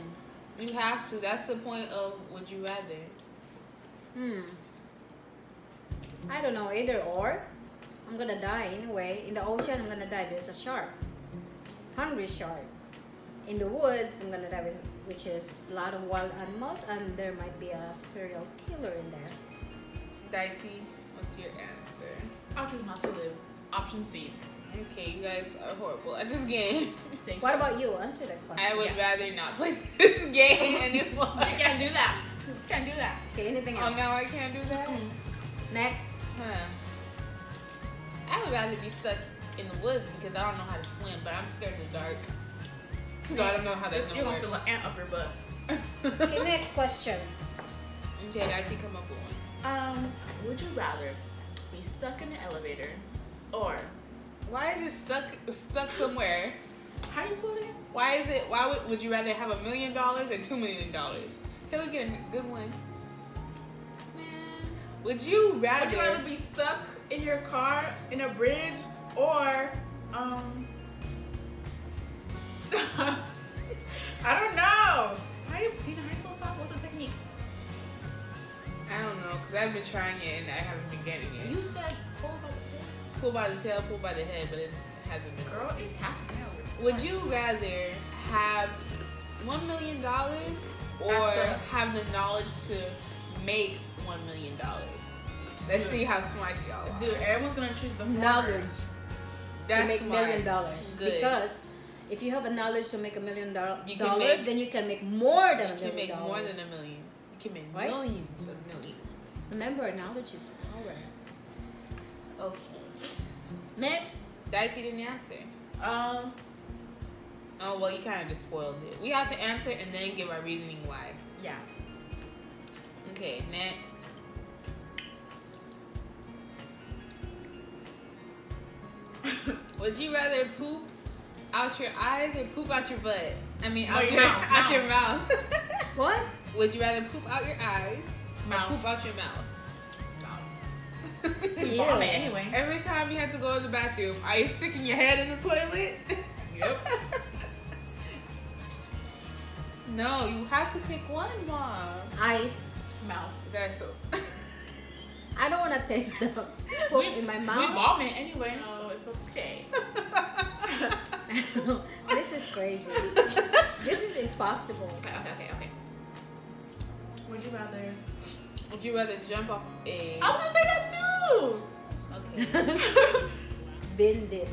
[SPEAKER 3] You have to. That's the point of would you rather.
[SPEAKER 2] Hmm. I don't know either or. I'm gonna die anyway. In the ocean, I'm gonna die. There's a shark, hungry shark. In the woods, I'm gonna die with, which is a lot of wild animals, and there might be a serial killer in there.
[SPEAKER 3] Daiti, what's your answer?
[SPEAKER 4] I'll choose not to live. Option C.
[SPEAKER 3] Okay, you guys are horrible at this game.
[SPEAKER 4] Thank
[SPEAKER 2] What
[SPEAKER 4] you.
[SPEAKER 2] about you? Answer that question.
[SPEAKER 3] I would
[SPEAKER 4] Yeah.
[SPEAKER 3] rather not play *laughs* this game anymore.
[SPEAKER 4] You can't do that. You can't do that.
[SPEAKER 2] Okay, anything else?
[SPEAKER 3] Oh,
[SPEAKER 2] else?
[SPEAKER 3] now I can't do that?
[SPEAKER 4] Mm.
[SPEAKER 2] Next.
[SPEAKER 3] Huh. I would rather be stuck in the woods because I don't know how to swim, but I'm scared of the dark. So I don't know how that's going to
[SPEAKER 4] You're
[SPEAKER 3] gonna
[SPEAKER 4] gonna
[SPEAKER 3] work.
[SPEAKER 4] feel an ant up your butt.
[SPEAKER 2] Okay, *laughs* next question.
[SPEAKER 3] Okay, Daiti, come up with one.
[SPEAKER 4] Um, would you rather be stuck in an elevator or
[SPEAKER 3] Why is it stuck stuck somewhere?
[SPEAKER 4] how do you put it?
[SPEAKER 3] Why is it? Why would, would you rather have a million dollars or two million dollars? Can we get a good one?
[SPEAKER 4] Man,
[SPEAKER 3] Would you rather?
[SPEAKER 4] would you rather be stuck in your car in a bridge or um? *laughs* I don't know. How you, do you know how you pull off? What's the technique?
[SPEAKER 3] I don't know, cause I've been trying it and I haven't been getting it.
[SPEAKER 4] You said pull by the tail.
[SPEAKER 3] Pull by the tail, pull by the head, but it hasn't been.
[SPEAKER 4] Girl, it's half an hour.
[SPEAKER 3] Would you rather have one million dollars or
[SPEAKER 4] That
[SPEAKER 3] have the knowledge to make one million dollars? Let's
[SPEAKER 4] Dude.
[SPEAKER 3] see how smart y'all are.
[SPEAKER 4] Dude, everyone's gonna choose the former.
[SPEAKER 2] Knowledge
[SPEAKER 3] That's
[SPEAKER 2] to make
[SPEAKER 3] smart.
[SPEAKER 2] million dollars.
[SPEAKER 3] Good.
[SPEAKER 2] Because if you have a knowledge to make a million doll-
[SPEAKER 3] You can
[SPEAKER 2] dollars,
[SPEAKER 3] make-
[SPEAKER 2] then you can make more than a million.
[SPEAKER 3] you
[SPEAKER 2] a
[SPEAKER 3] can make
[SPEAKER 2] dollars.
[SPEAKER 3] more than a million. You can make
[SPEAKER 2] Right?
[SPEAKER 3] millions of millions.
[SPEAKER 2] Remember, knowledge is power. Okay. Next.
[SPEAKER 3] Daisy didn't answer.
[SPEAKER 4] Um,
[SPEAKER 3] Oh well, you kind of just spoiled it. We have to answer and then give our reasoning why.
[SPEAKER 4] yeah.
[SPEAKER 3] Okay, next. *laughs* Would you rather poop out your eyes or poop out your butt? I mean,
[SPEAKER 4] No,
[SPEAKER 3] out
[SPEAKER 4] your
[SPEAKER 3] your
[SPEAKER 4] mouth, *laughs*
[SPEAKER 3] out your mouth. *laughs*
[SPEAKER 2] What?
[SPEAKER 3] Would you rather poop out your eyes
[SPEAKER 4] Mouth.
[SPEAKER 3] or poop out your mouth?
[SPEAKER 2] Ew.
[SPEAKER 4] vomit anyway.
[SPEAKER 3] Every time you have to go to the bathroom, are you sticking your head in the toilet?
[SPEAKER 4] Yep.
[SPEAKER 3] No, you have to pick one, mom.
[SPEAKER 2] Eyes.
[SPEAKER 4] Mouth.
[SPEAKER 3] That's so. *laughs*
[SPEAKER 2] I don't want to taste the poop in my mouth.
[SPEAKER 4] We
[SPEAKER 2] mouth.
[SPEAKER 4] vomit anyway, so it's okay. *laughs*
[SPEAKER 2] this is crazy. This is impossible.
[SPEAKER 4] Okay, okay, okay, okay. Would you rather?
[SPEAKER 3] Would you rather jump off a?
[SPEAKER 4] I was gonna say that too.
[SPEAKER 3] Okay. *laughs*
[SPEAKER 2] Bend it.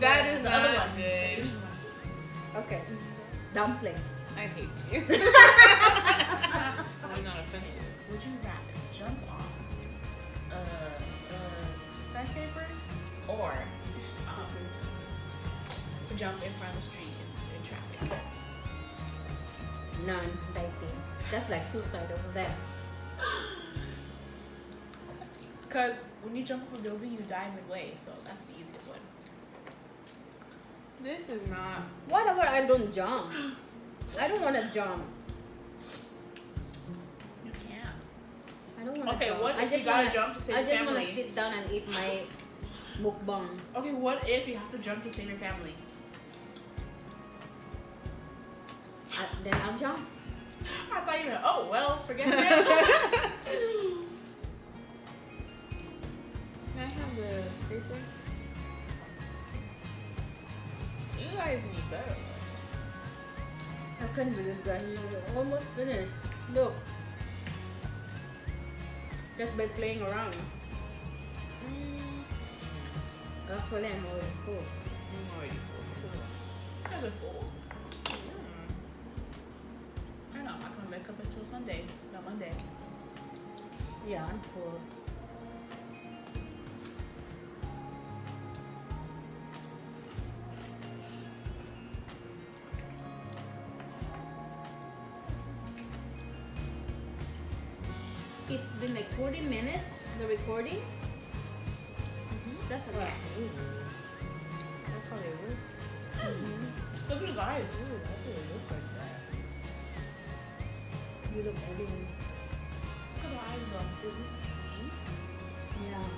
[SPEAKER 4] Tell the,
[SPEAKER 3] That
[SPEAKER 4] the,
[SPEAKER 3] is
[SPEAKER 4] the
[SPEAKER 3] not
[SPEAKER 4] other one.
[SPEAKER 3] good.
[SPEAKER 2] Okay. Dumpling.
[SPEAKER 3] I hate you. *laughs* I'm not offensive.
[SPEAKER 4] Would you rather jump off a, a skyscraper or um, jump in front of the street in, in traffic?
[SPEAKER 2] None. Dating. That's like suicide over there. *gasps*
[SPEAKER 4] Because when you jump off a building, you die midway, so that's the easiest one.
[SPEAKER 3] This is not.
[SPEAKER 2] What about I don't jump? I don't want to jump.
[SPEAKER 4] You can't.
[SPEAKER 2] I don't want to
[SPEAKER 4] Okay,
[SPEAKER 2] jump.
[SPEAKER 4] what
[SPEAKER 2] I
[SPEAKER 4] if you
[SPEAKER 2] just
[SPEAKER 4] gotta
[SPEAKER 2] wanna,
[SPEAKER 4] jump to save
[SPEAKER 2] I just want to sit down and eat my mukbang.
[SPEAKER 4] Okay, what if you have to jump to save your family?
[SPEAKER 2] I, then I'll jump.
[SPEAKER 4] I thought you meant, oh, well, forget that. *laughs* *laughs*
[SPEAKER 3] Can I have the scraper? You guys need better ones.
[SPEAKER 2] I can't believe that you're almost finished. Look. Just by playing around.
[SPEAKER 3] Mm,
[SPEAKER 2] Actually, I'm already full.
[SPEAKER 3] I'm already full.
[SPEAKER 4] guys are full. I know, I'm not gonna wake up until Sunday, not Monday.
[SPEAKER 2] Yeah, I'm full. It's been like 40 minutes, the recording. That's a lot.
[SPEAKER 3] That's how they look.
[SPEAKER 2] Mhm.
[SPEAKER 4] Look at his eyes.
[SPEAKER 3] Ooh, that's what they look like that.
[SPEAKER 2] You look alien.
[SPEAKER 4] Look at the eyes though. Is this tea?
[SPEAKER 2] Yeah.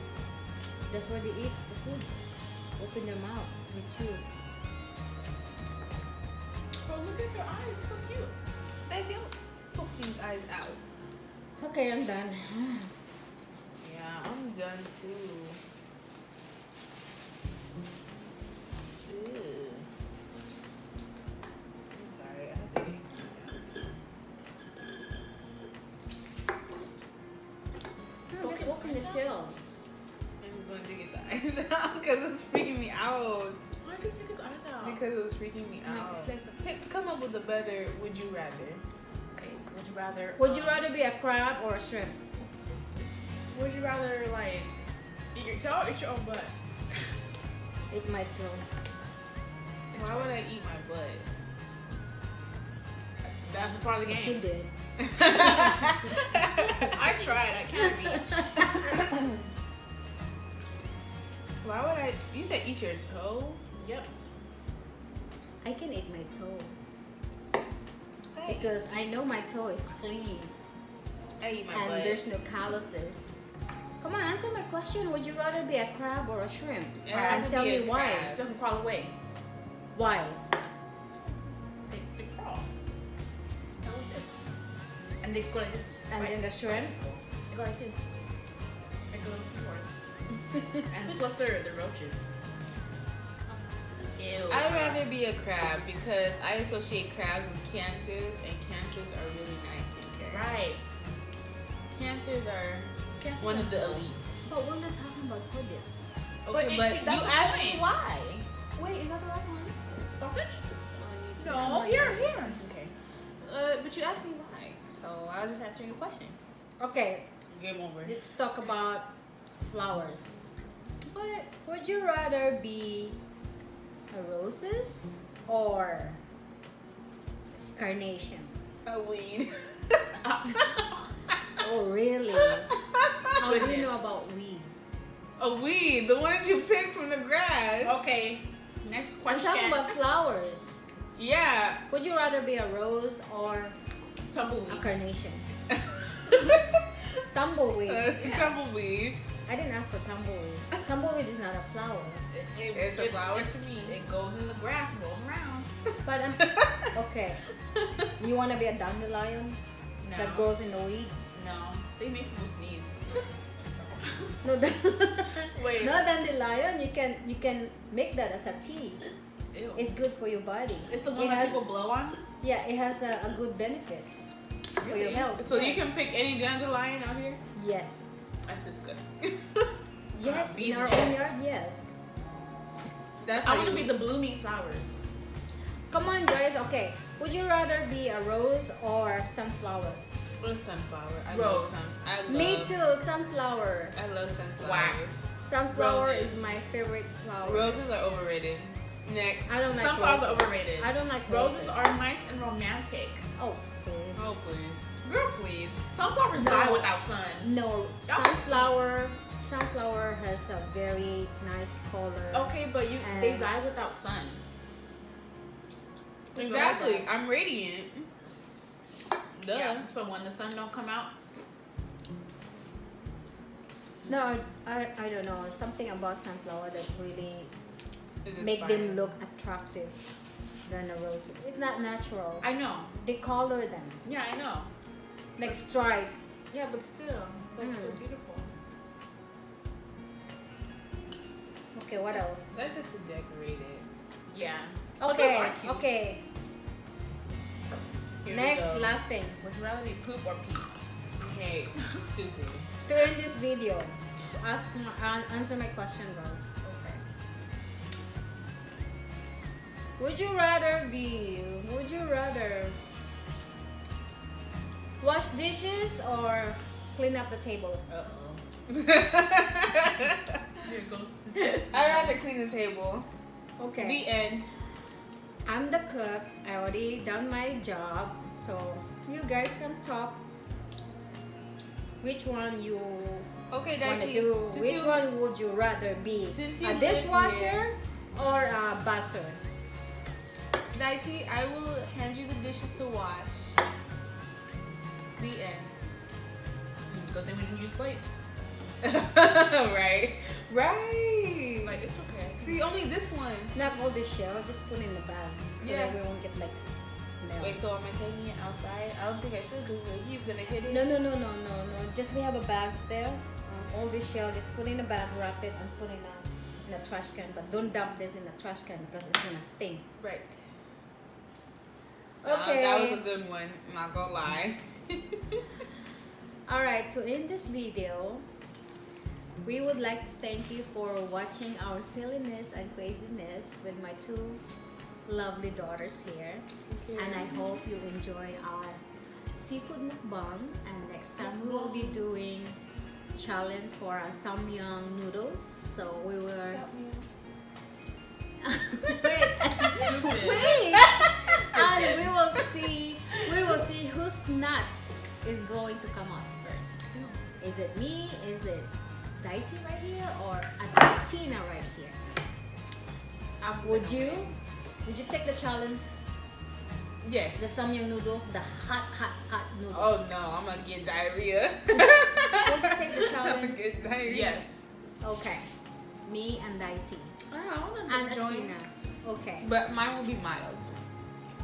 [SPEAKER 2] That's why they eat the food. Open their mouth. They chew.
[SPEAKER 4] Bro, look at their eyes. They're so cute.
[SPEAKER 3] Daisy, poke these eyes out.
[SPEAKER 2] Okay, I'm done.
[SPEAKER 3] Yeah, I'm done too. Ew. I'm sorry, I have to take these out.
[SPEAKER 2] No, just open the shell.
[SPEAKER 3] I just wanted to get the eyes *laughs* out because it's freaking me out.
[SPEAKER 4] Why did you take his eyes out?
[SPEAKER 3] Because it was freaking me out.
[SPEAKER 2] like
[SPEAKER 3] come up with a better would you rather.
[SPEAKER 4] Okay, would you rather?
[SPEAKER 2] You
[SPEAKER 4] um,
[SPEAKER 2] rather be a crab or a shrimp?
[SPEAKER 4] Would you rather like eat your toe or eat your own butt? *laughs*
[SPEAKER 2] Eat my toe.
[SPEAKER 3] Why would I eat my butt?
[SPEAKER 4] That's the part of the game.
[SPEAKER 2] She did. *laughs*
[SPEAKER 4] I tried. I can't *laughs* reach.
[SPEAKER 3] Why would I? You said eat your toe?
[SPEAKER 4] Yep.
[SPEAKER 2] I can eat my toe because I know my toe is clean
[SPEAKER 3] I eat my
[SPEAKER 2] and
[SPEAKER 3] butt.
[SPEAKER 2] there's no calluses. Come on, answer my question. Would you rather be a crab or a shrimp?
[SPEAKER 3] I'd
[SPEAKER 2] and tell me why.
[SPEAKER 4] So I can crawl away.
[SPEAKER 2] Why?
[SPEAKER 4] They, they crawl. Go like this. And they go like this.
[SPEAKER 2] And
[SPEAKER 4] right?
[SPEAKER 2] then the shrimp?
[SPEAKER 4] They go like this. Like little *laughs* seahorse. and plus they're the roaches. Ew.
[SPEAKER 3] I'd rather be a crab because I associate crabs with cancers, and cancers are really nice and caring.
[SPEAKER 4] Right.
[SPEAKER 3] Cancers are
[SPEAKER 4] Can't
[SPEAKER 3] one
[SPEAKER 4] you
[SPEAKER 3] of the
[SPEAKER 4] tell?
[SPEAKER 3] elites.
[SPEAKER 2] But we're not talking about zodiacs.
[SPEAKER 4] But
[SPEAKER 3] Okay,
[SPEAKER 4] it-
[SPEAKER 3] but,
[SPEAKER 4] see,
[SPEAKER 3] you
[SPEAKER 4] that's
[SPEAKER 3] asked
[SPEAKER 4] point.
[SPEAKER 3] me why. Wait, is that the last one?
[SPEAKER 4] Sausage?
[SPEAKER 3] No,
[SPEAKER 4] No, here, here.
[SPEAKER 3] Okay. Uh, but you asked me why, so I was just answering a question.
[SPEAKER 2] Okay,
[SPEAKER 3] Game over.
[SPEAKER 2] let's talk about flowers.
[SPEAKER 3] What?
[SPEAKER 2] Would you rather be a roses or carnation?
[SPEAKER 3] A weed. *laughs*
[SPEAKER 2] Oh, really? *laughs* How do you know about weed?
[SPEAKER 3] a weed, the ones you pick from the grass.
[SPEAKER 4] Okay. Next
[SPEAKER 2] I'm
[SPEAKER 4] question.
[SPEAKER 2] talking about flowers.
[SPEAKER 3] Yeah,
[SPEAKER 2] Would you rather be a rose or a
[SPEAKER 3] tumbleweed.
[SPEAKER 2] carnation? *laughs* Tumbleweed.
[SPEAKER 3] Uh, Tumbleweed.
[SPEAKER 2] I didn't ask for tumbleweed. Tumbleweed is not a flower.
[SPEAKER 4] It, it,
[SPEAKER 3] It's a flower
[SPEAKER 4] it's-
[SPEAKER 3] to me.
[SPEAKER 4] It goes in the grass, and rolls around.
[SPEAKER 2] But um, *laughs* okay, you want to be a dandelion
[SPEAKER 4] No.
[SPEAKER 2] that grows in the weed?
[SPEAKER 4] No. They make people sneeze. *laughs*
[SPEAKER 2] No, da- *laughs*
[SPEAKER 3] Wait.
[SPEAKER 2] no dandelion. You can you can make that as a tea.
[SPEAKER 4] Ew.
[SPEAKER 2] It's good for your body.
[SPEAKER 4] It's the one
[SPEAKER 2] it
[SPEAKER 4] that
[SPEAKER 2] has,
[SPEAKER 4] people blow on?
[SPEAKER 2] Yeah, it has a, a good benefits for your health.
[SPEAKER 3] So you can pick any dandelion out here?
[SPEAKER 2] Yes.
[SPEAKER 3] That's disgusting. *laughs*
[SPEAKER 2] Yes,
[SPEAKER 4] bees
[SPEAKER 2] in our own yard, yes.
[SPEAKER 3] That's
[SPEAKER 4] I want to be the blooming flowers.
[SPEAKER 2] Come on, guys. Okay. Would you rather be a rose or sunflower?
[SPEAKER 3] Or sunflower. I
[SPEAKER 4] Rose.
[SPEAKER 3] love sun. I love,
[SPEAKER 2] Me too, sunflower.
[SPEAKER 3] I love sunflowers.
[SPEAKER 4] Whack.
[SPEAKER 2] Sunflower
[SPEAKER 4] Roses.
[SPEAKER 2] is my favorite flower.
[SPEAKER 3] Roses are overrated. Next.
[SPEAKER 2] I don't like
[SPEAKER 4] Sunflowers
[SPEAKER 2] roses.
[SPEAKER 4] are overrated.
[SPEAKER 2] I don't like
[SPEAKER 4] Roses
[SPEAKER 2] roses.
[SPEAKER 4] are nice and romantic.
[SPEAKER 2] Oh, please.
[SPEAKER 3] Oh please.
[SPEAKER 4] Girl, please. Sunflowers
[SPEAKER 2] No.
[SPEAKER 4] die without sun.
[SPEAKER 2] No, sunflower. Sunflower has a very nice color.
[SPEAKER 4] Okay, but you they die without sun.
[SPEAKER 3] Exactly. I'm radiant. Duh.
[SPEAKER 4] Yeah. So when the sun don't come out,
[SPEAKER 2] No, I, I, I don't know. Something about sunflower that really make them look attractive than the roses. It's not natural.
[SPEAKER 4] I know.
[SPEAKER 2] They color them
[SPEAKER 4] Yeah, I know.
[SPEAKER 2] Like stripes.
[SPEAKER 4] Yeah, but still, like
[SPEAKER 2] Mm.
[SPEAKER 4] they're beautiful.
[SPEAKER 2] Okay, what else?
[SPEAKER 3] That's just to decorate it.
[SPEAKER 4] Yeah.
[SPEAKER 2] Okay, okay.
[SPEAKER 3] Here
[SPEAKER 2] Next, last thing.
[SPEAKER 4] Would you rather be poop or pee?
[SPEAKER 3] Okay, *laughs* stupid.
[SPEAKER 2] To end this video, ask my, answer my question, girl.
[SPEAKER 4] Okay.
[SPEAKER 2] Would you rather be? Would you rather wash dishes or clean up the table?
[SPEAKER 3] Uh oh.
[SPEAKER 4] Here it goes.
[SPEAKER 3] I'd rather clean the table.
[SPEAKER 2] Okay.
[SPEAKER 3] The end.
[SPEAKER 2] I'm the cook. I already done my job, so you guys can talk. Which one you
[SPEAKER 3] Okay,
[SPEAKER 2] want to do?
[SPEAKER 3] since
[SPEAKER 2] Which
[SPEAKER 3] you-
[SPEAKER 2] one would you rather be?
[SPEAKER 3] Since you
[SPEAKER 2] A dishwasher or a buzzer?
[SPEAKER 3] Daisy, I will hand you the dishes to wash. The end.
[SPEAKER 4] Good thing we didn't use plates.
[SPEAKER 3] right. Right.
[SPEAKER 4] Like it's okay.
[SPEAKER 3] See, only this one.
[SPEAKER 2] Not all the shell, just put in the bag so
[SPEAKER 3] Yeah.
[SPEAKER 2] that we won't get like s- smell.
[SPEAKER 3] Wait, so am I taking it outside? I don't think I should do it. he's gonna hit it.
[SPEAKER 2] No, no, no, no, no, no. Just we have a bag there. Um, all this shell, just put in a bag, wrap it, and put in a in a trash can. But don't dump this in the trash can because it's gonna stink.
[SPEAKER 3] Right.
[SPEAKER 2] Okay.
[SPEAKER 3] Uh, that was a good one. I'm not gonna lie. *laughs* *laughs*
[SPEAKER 2] All right. To end this video, we would like to thank you for watching our silliness and craziness with my two lovely daughters here. And I hope you enjoy our seafood mukbang. And next time we will be doing challenge for our samyang noodles. So we will. *laughs* Wait. Wait. *laughs* and we will see. We will see whose nuts is going to come out first. Is it me? Is it Daiti right here or Tina right here? Would you? Would you take the challenge?
[SPEAKER 3] Yes.
[SPEAKER 2] The samyang noodles, the hot, hot, hot noodles.
[SPEAKER 3] Oh no, I'm gonna get diarrhea. *laughs*
[SPEAKER 2] Would you take the *laughs*
[SPEAKER 3] I'm gonna
[SPEAKER 2] challenge?
[SPEAKER 3] get diarrhea.
[SPEAKER 4] Yes.
[SPEAKER 2] Okay. Me and Daiti.
[SPEAKER 3] Ah, I wanna
[SPEAKER 2] And
[SPEAKER 3] join.
[SPEAKER 2] Okay.
[SPEAKER 3] But mine will be mild.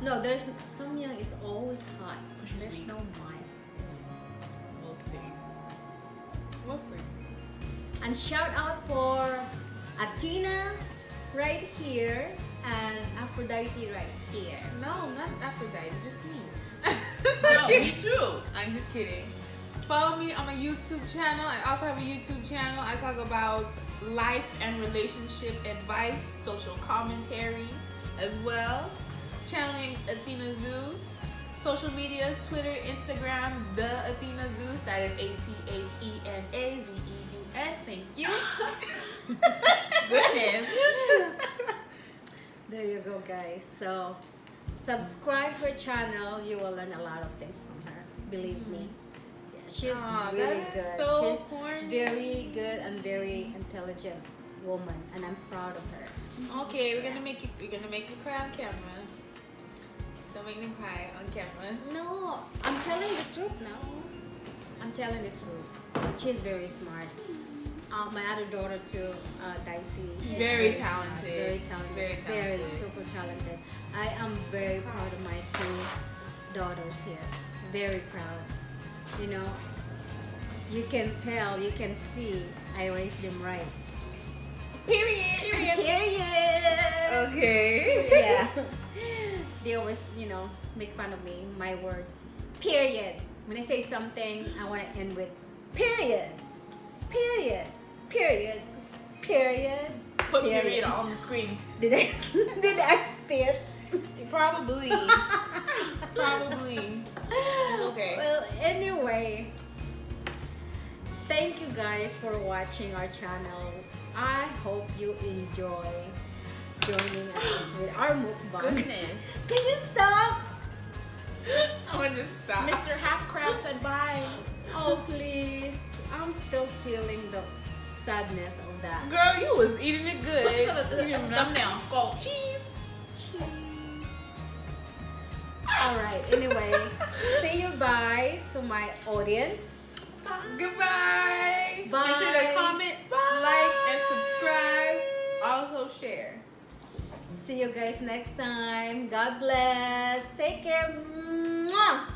[SPEAKER 2] No, there's samyang is always hot. There's no mild.
[SPEAKER 3] We'll see. We'll see.
[SPEAKER 2] And shout out for Athena right here and Aphrodite right here.
[SPEAKER 3] No, not Aphrodite, just me. *laughs*
[SPEAKER 4] No, me too.
[SPEAKER 3] I'm just kidding. Follow me on my YouTube channel. I also have a YouTube channel. I talk about life and relationship advice, social commentary as well. Channel name is Athena Zeus. Social medias, Twitter, Instagram, the Athena Zeus. That is A T H E N A Z E U S. Thank you. *laughs*
[SPEAKER 4] Goodness.
[SPEAKER 2] There you go, guys. So, subscribe her channel. You will learn a lot of things from her. Believe me. Mm-hmm. Yeah, she's really good.
[SPEAKER 3] so
[SPEAKER 2] she's
[SPEAKER 3] corny.
[SPEAKER 2] very good and very intelligent woman, and I'm proud of her.
[SPEAKER 3] Okay, we're gonna make you. We're gonna make you cry on camera. Don't make me cry on camera.
[SPEAKER 2] No, I'm telling the truth now. I'm telling the truth. She's very smart. Uh, my other daughter too, uh, Daiti. she's
[SPEAKER 3] Very
[SPEAKER 2] smart,
[SPEAKER 3] talented.
[SPEAKER 2] Very talented.
[SPEAKER 3] Very talented.
[SPEAKER 2] super talented. I am very proud of my two daughters here. Very proud. You know, you can tell, you can see I raised them right.
[SPEAKER 3] Period.
[SPEAKER 2] Period.
[SPEAKER 3] Okay.
[SPEAKER 2] yeah. *laughs* They always, you know, make fun of me, my words. Period. When I say something, I want to end with period. Period. Period. Period.
[SPEAKER 4] Put period on the screen.
[SPEAKER 2] Did I *laughs* did I spit?
[SPEAKER 3] Probably. *laughs* Probably. Okay.
[SPEAKER 2] Well, anyway, thank you guys for watching our channel. I hope you enjoy joining us with our mukbang.
[SPEAKER 4] Goodness.
[SPEAKER 2] Can you stop?
[SPEAKER 3] I'm gonna stop.
[SPEAKER 4] Mr. Half Crab said bye.
[SPEAKER 2] Oh please. I'm still feeling the sadness of that.
[SPEAKER 3] Girl, you was eating it good.
[SPEAKER 4] Look at the, the, the thumbnail. Go cheese.
[SPEAKER 2] Cheese. Alright, anyway. *laughs* say your byes to my audience.
[SPEAKER 3] Goodbye.
[SPEAKER 2] Bye.
[SPEAKER 3] Make sure to comment, like, and subscribe. Also share.
[SPEAKER 2] See you guys next time. God bless. Take care. Mwah.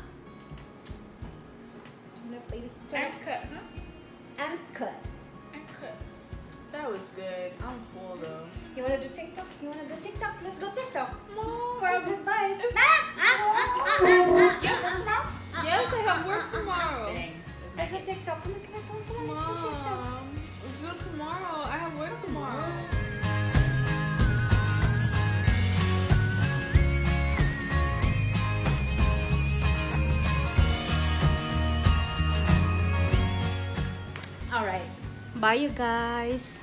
[SPEAKER 2] Bye, you guys.